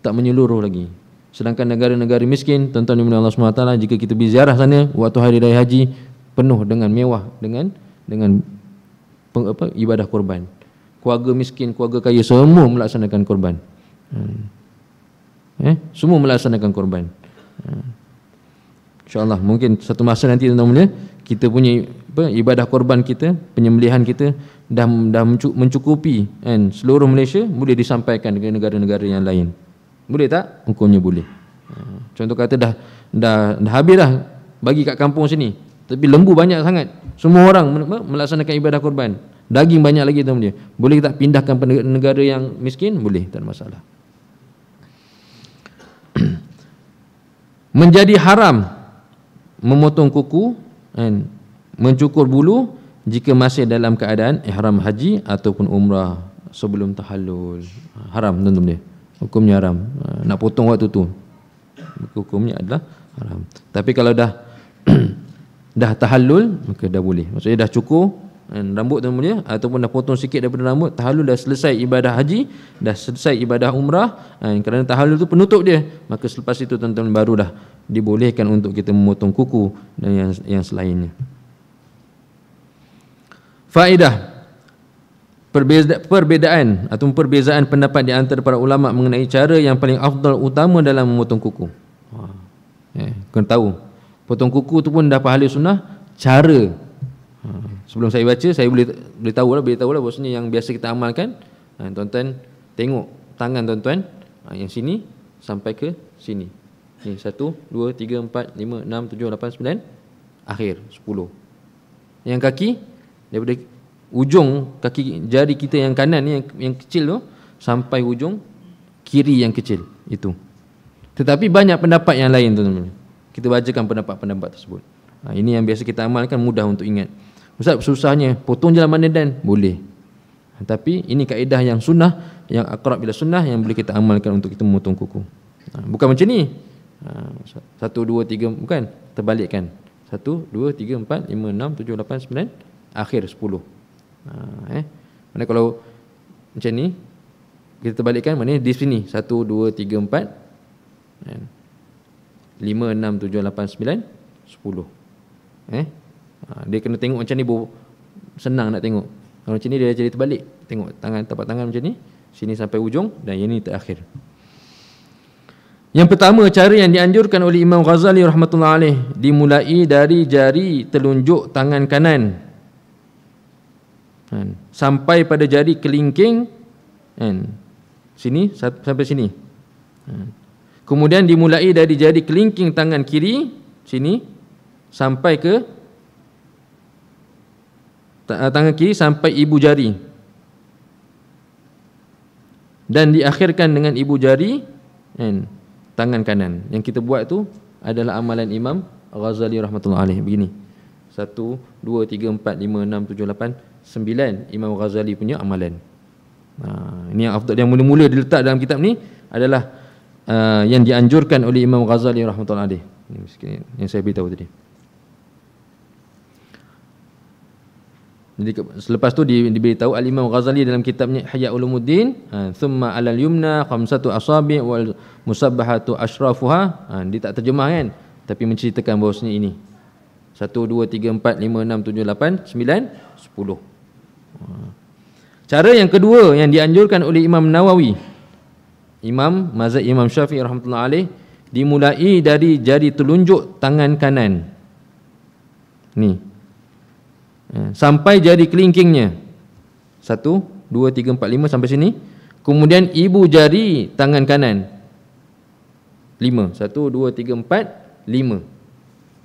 tak menyeluruh lagi. Sedangkan negara-negara miskin, tuan-tuan yang Allah SWT, jika kita pergi ziarah sana, waktu hari raya haji, penuh dengan mewah, dengan dengan peng, apa, ibadah korban. Keluarga miskin, keluarga kaya, semua melaksanakan korban. Hmm. Eh, semua melaksanakan korban. InsyaAllah, mungkin satu masa nanti, tuan-tuan kita punya apa, ibadah korban kita, penyembelihan kita, dah dah mencukupi kan seluruh Malaysia boleh disampaikan ke negara-negara yang lain. Boleh tak? Hukumnya boleh. Contoh kata dah dah dah habis dah bagi kat kampung sini. Tapi lembu banyak sangat. Semua orang melaksanakan ibadah korban. Daging banyak lagi tu dia. Boleh tak pindahkan ke negara yang miskin? Boleh, tak ada masalah. Menjadi haram memotong kuku dan mencukur bulu jika masih dalam keadaan ihram haji ataupun umrah sebelum tahallul. Haram tuan-tuan dia. Hukumnya haram. Ha, nak potong waktu tu. Hukumnya adalah haram. Tapi kalau dah [CLEARS THROAT] dah tahallul maka dah boleh. Maksudnya dah cukur rambut tu mulia ataupun dah potong sikit daripada rambut, tahallul dah selesai ibadah haji, dah selesai ibadah umrah, kerana tahallul tu penutup dia. Maka selepas itu tuan-tuan baru dah dibolehkan untuk kita memotong kuku dan yang yang selainnya. Faedah Perbeza, perbedaan atau perbezaan pendapat di antara para ulama mengenai cara yang paling afdal utama dalam memotong kuku. Ha. Eh, kena tahu potong kuku tu pun dapat ahli sunnah cara sebelum saya baca saya boleh boleh tahu lah boleh tahu lah bahawasanya yang biasa kita amalkan. Ha, tuan-tuan tengok tangan tuan-tuan. Ha, yang sini sampai ke sini. Ni 1 2 3 4 5 6 7 8 9 akhir 10 yang kaki daripada ujung kaki jari kita yang kanan ni yang, yang kecil tu sampai ujung kiri yang kecil itu. Tetapi banyak pendapat yang lain tuan-tuan. Kita bacakan pendapat-pendapat tersebut. Ha, ini yang biasa kita amalkan mudah untuk ingat. Ustaz susahnya potong jalan mana dan boleh. Tapi ini kaedah yang sunnah yang akrab bila sunnah yang boleh kita amalkan untuk kita memotong kuku. Ha, bukan macam ni. Ha, satu, dua, tiga, bukan. Terbalikkan. Satu, dua, tiga, empat, lima, enam, tujuh, lapan, sembilan. Akhir sepuluh. Ha, eh. Mana kalau macam ni. Kita terbalikkan. Mana di sini. Satu, dua, tiga, empat. Kan? 5, 6, 7, 8, 9, 10 eh? Ha, dia kena tengok macam ni bu, senang nak tengok kalau macam ni dia jadi terbalik tengok tangan tapak tangan macam ni sini sampai ujung dan yang ni terakhir yang pertama cara yang dianjurkan oleh Imam Ghazali rahmatullah alaih dimulai dari jari telunjuk tangan kanan kan? sampai pada jari kelingking kan? sini sampai sini kan? Kemudian dimulai dari jari kelingking tangan kiri sini sampai ke tangan kiri sampai ibu jari. Dan diakhirkan dengan ibu jari kan, tangan kanan. Yang kita buat tu adalah amalan Imam Ghazali rahmatullah alaih begini. 1 2 3 4 5 6 7 8 9 Imam Ghazali punya amalan. Ha, ini yang afdal yang mula-mula diletak dalam kitab ni adalah uh, yang dianjurkan oleh Imam Ghazali rahmatullah alaih. Ini yang saya beritahu tadi. Jadi selepas tu diberitahu Al Imam Ghazali dalam kitabnya Ihya Ulumuddin, ha, thumma alal yumna khamsatu asabi wal musabbahatu ashrafuha. Ha, dia tak terjemah kan, tapi menceritakan bahawasanya ini. 1 2 3 4 5 6 7 8 9 10. Cara yang kedua yang dianjurkan oleh Imam Nawawi Imam mazhab Imam Syafi'i rahmatullah alaih dimulai dari jari telunjuk tangan kanan. Ni. Ya, sampai jari kelingkingnya. Satu, dua, tiga, empat, lima sampai sini. Kemudian ibu jari tangan kanan. Lima. Satu, dua, tiga, empat, lima.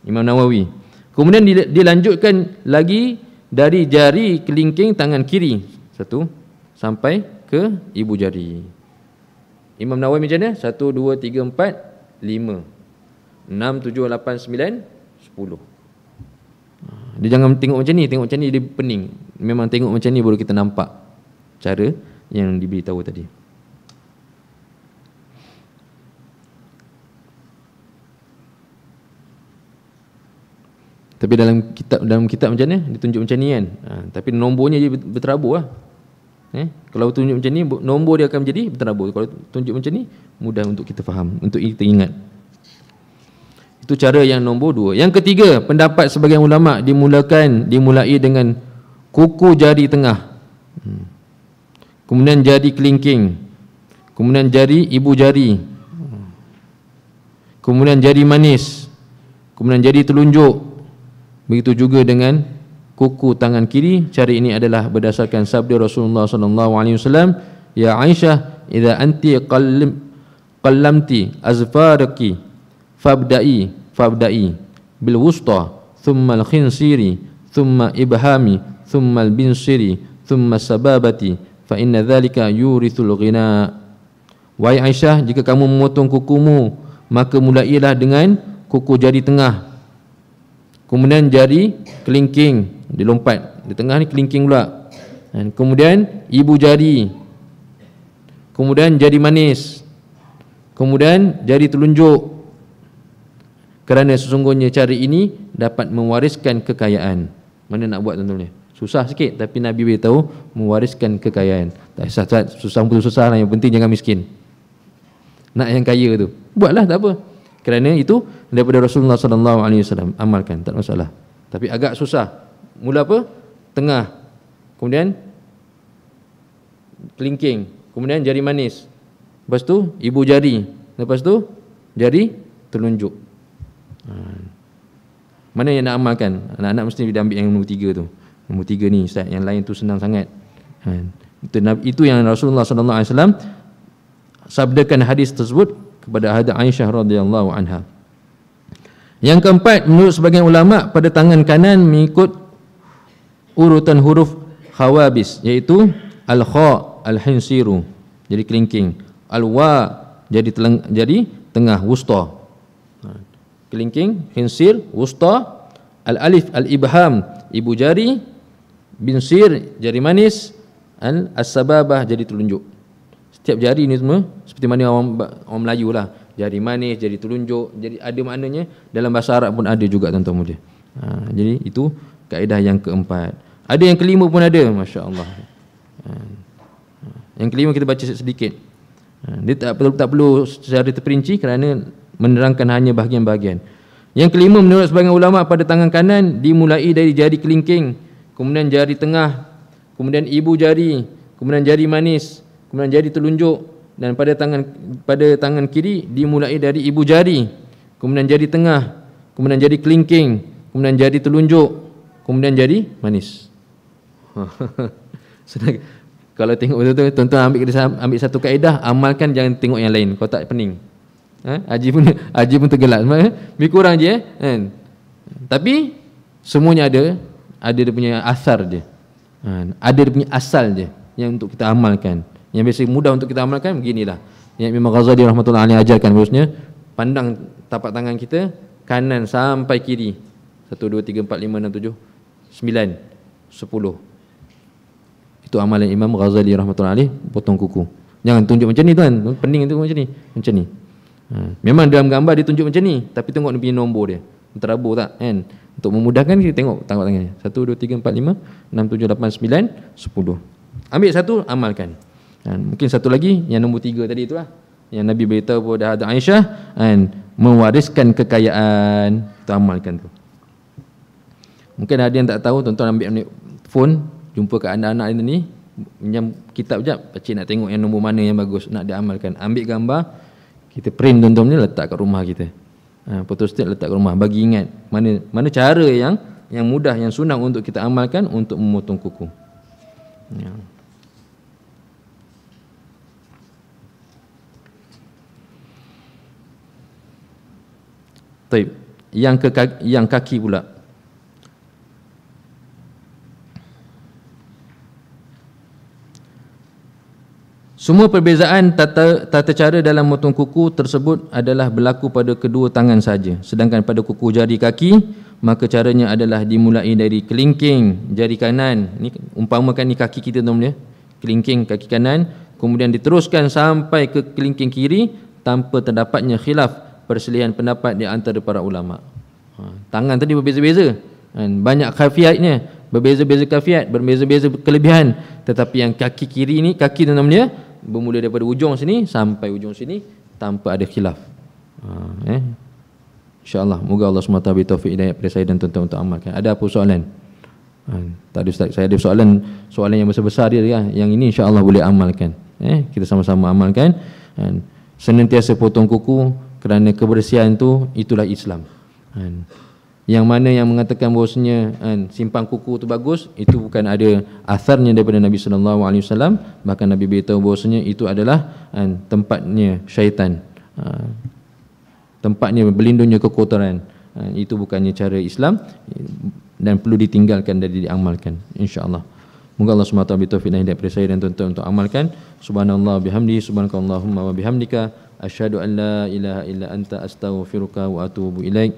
Imam Nawawi. Kemudian dilanjutkan lagi dari jari kelingking tangan kiri. Satu. Sampai ke ibu jari. Imam Nawawi macam mana? 1, 2, 3, 4, 5 6, 7, 8, 9, 10 Dia jangan tengok macam ni Tengok macam ni dia pening Memang tengok macam ni baru kita nampak Cara yang diberitahu tadi Tapi dalam kitab dalam kitab macam ni ditunjuk macam ni kan. Ha, tapi nombornya je berterabur lah. Eh? Kalau tunjuk macam ni, nombor dia akan menjadi berterabur. Kalau tunjuk macam ni, mudah untuk kita faham, untuk kita ingat. Itu cara yang nombor dua. Yang ketiga, pendapat sebagian ulama dimulakan, dimulai dengan kuku jari tengah. Hmm. Kemudian jari kelingking. Kemudian jari ibu jari. Kemudian jari manis. Kemudian jari telunjuk. Begitu juga dengan kuku tangan kiri cara ini adalah berdasarkan sabda Rasulullah sallallahu alaihi wasallam ya Aisyah idza anti qallam qallamti azfaraki fabda'i fabda'i. Bil wusta thumma al khinsiri thumma ibhami thumma al binsiri thumma sababati fa inna dhalika yurithul ghina. Wahai Aisyah jika kamu memotong kukumu maka mulailah dengan kuku jari tengah. Kemudian jari kelingking dilompat. Di tengah ni kelingking pula. Dan kemudian ibu jari. Kemudian jari manis. Kemudian jari telunjuk kerana sesungguhnya cara ini dapat mewariskan kekayaan mana nak buat tuan-tuan susah sikit tapi Nabi beritahu mewariskan kekayaan tak susah susah pun susah lah yang penting jangan miskin nak yang kaya tu buatlah tak apa kerana itu daripada Rasulullah sallallahu alaihi wasallam amalkan tak masalah tapi agak susah mula apa? Tengah. Kemudian kelingking. Kemudian jari manis. Lepas tu ibu jari. Lepas tu jari telunjuk. Ha. Mana yang nak amalkan? Anak-anak mesti dia ambil yang nombor tiga tu. Nombor tiga ni Ustaz. Yang lain tu senang sangat. Ha. Itu, itu yang Rasulullah SAW sabdakan hadis tersebut kepada hadis Aisyah radhiyallahu anha. Yang keempat menurut sebagian ulama pada tangan kanan mengikut urutan huruf khawabis iaitu al kha al hinsiru jadi kelingking al wa jadi teleng, jadi tengah wusta. Kelingking hinsir wusta al alif al ibham ibu jari bin sir jari manis al asbabah jadi telunjuk setiap jari ni semua seperti mana orang orang Melayu lah jari manis jadi telunjuk jadi ada maknanya dalam bahasa Arab pun ada juga tuan-tuan mulia ha, jadi itu kaedah yang keempat ada yang kelima pun ada, masya-Allah. Ha. Yang kelima kita baca sedikit. Ha. Dia tak perlu tak perlu secara terperinci kerana menerangkan hanya bahagian-bahagian. Yang kelima menurut sebagian ulama pada tangan kanan dimulai dari jari kelingking, kemudian jari tengah, kemudian ibu jari, kemudian jari manis, kemudian jari telunjuk dan pada tangan pada tangan kiri dimulai dari ibu jari, kemudian jari tengah, kemudian jari kelingking, kemudian jari telunjuk, kemudian jari manis. [LAUGHS] Senang. Kalau tengok betul-betul tuan-tuan ambil ambil satu kaedah, amalkan jangan tengok yang lain. Kau tak pening. Ha? Haji pun [LAUGHS] haji pun tergelak. Eh? Lebih kurang je eh? kan. Tapi semuanya ada ada dia punya asar dia. Ha? ada dia punya asal dia yang untuk kita amalkan. Yang biasa mudah untuk kita amalkan beginilah. Yang Imam Ghazali rahmatullah alaihi ajarkan bagusnya pandang tapak tangan kita kanan sampai kiri. 1 2 3 4 5 6 7 9 10 itu amalan Imam Ghazali rahmatullahi potong kuku. Jangan tunjuk macam ni tuan. Pening tu macam ni. Macam ni. Ha. Memang dalam gambar dia tunjuk macam ni, tapi tengok dia punya nombor dia. Terabur tak kan? Untuk memudahkan kita tengok tangkap tangannya. 1 2 3 4 5 6 7 8 9 10. Ambil satu amalkan. Ha. Mungkin satu lagi yang nombor tiga tadi itulah. Yang Nabi beritahu kepada Hadrat Aisyah kan mewariskan kekayaan. Kita amalkan tu. Mungkin ada yang tak tahu tuan-tuan ambil, phone jumpa kat anak-anak ini pinjam kitab jap pakcik nak tengok yang nombor mana yang bagus nak diamalkan ambil gambar kita print tuan-tuan ni letak kat rumah kita ha, photostat letak kat rumah bagi ingat mana mana cara yang yang mudah yang sunang untuk kita amalkan untuk memotong kuku ya. Taib. Yang ke yang kaki pula Semua perbezaan tata, tata cara dalam motong kuku tersebut adalah berlaku pada kedua tangan saja. Sedangkan pada kuku jari kaki, maka caranya adalah dimulai dari kelingking jari kanan. Ini umpamakan ni kaki kita tu ya. Kelingking kaki kanan, kemudian diteruskan sampai ke kelingking kiri tanpa terdapatnya khilaf perselisihan pendapat di antara para ulama. Ha, tangan tadi berbeza-beza. Kan? Banyak khafiatnya, berbeza-beza khafiat, berbeza-beza kelebihan. Tetapi yang kaki kiri ni, kaki tu namanya bermula daripada ujung sini sampai ujung sini tanpa ada khilaf. Ha, eh. Insya-Allah moga Allah SWT beri taufik hidayah kepada saya dan tuan-tuan untuk amalkan. Ada apa soalan? Ha, tak ada ustaz. Saya ada soalan soalan yang besar-besar dia ya. Yang ini insya-Allah boleh amalkan. Eh, kita sama-sama amalkan. Ha, senantiasa potong kuku kerana kebersihan itu itulah Islam. Ha, yang mana yang mengatakan bahawasanya kan, simpang kuku itu bagus itu bukan ada asarnya daripada Nabi sallallahu alaihi wasallam bahkan Nabi beritahu bahawasanya itu adalah kan, tempatnya syaitan ha, tempatnya berlindungnya kekotoran ha, itu bukannya cara Islam dan perlu ditinggalkan dan diamalkan insyaallah Moga Allah SWT bertaufiq dan hidayah saya dan tuan-tuan untuk amalkan. Subhanallah bihamdi, subhanakallahumma wa bihamdika. Asyhadu an la ilaha illa anta astaghfiruka wa atubu ilaik.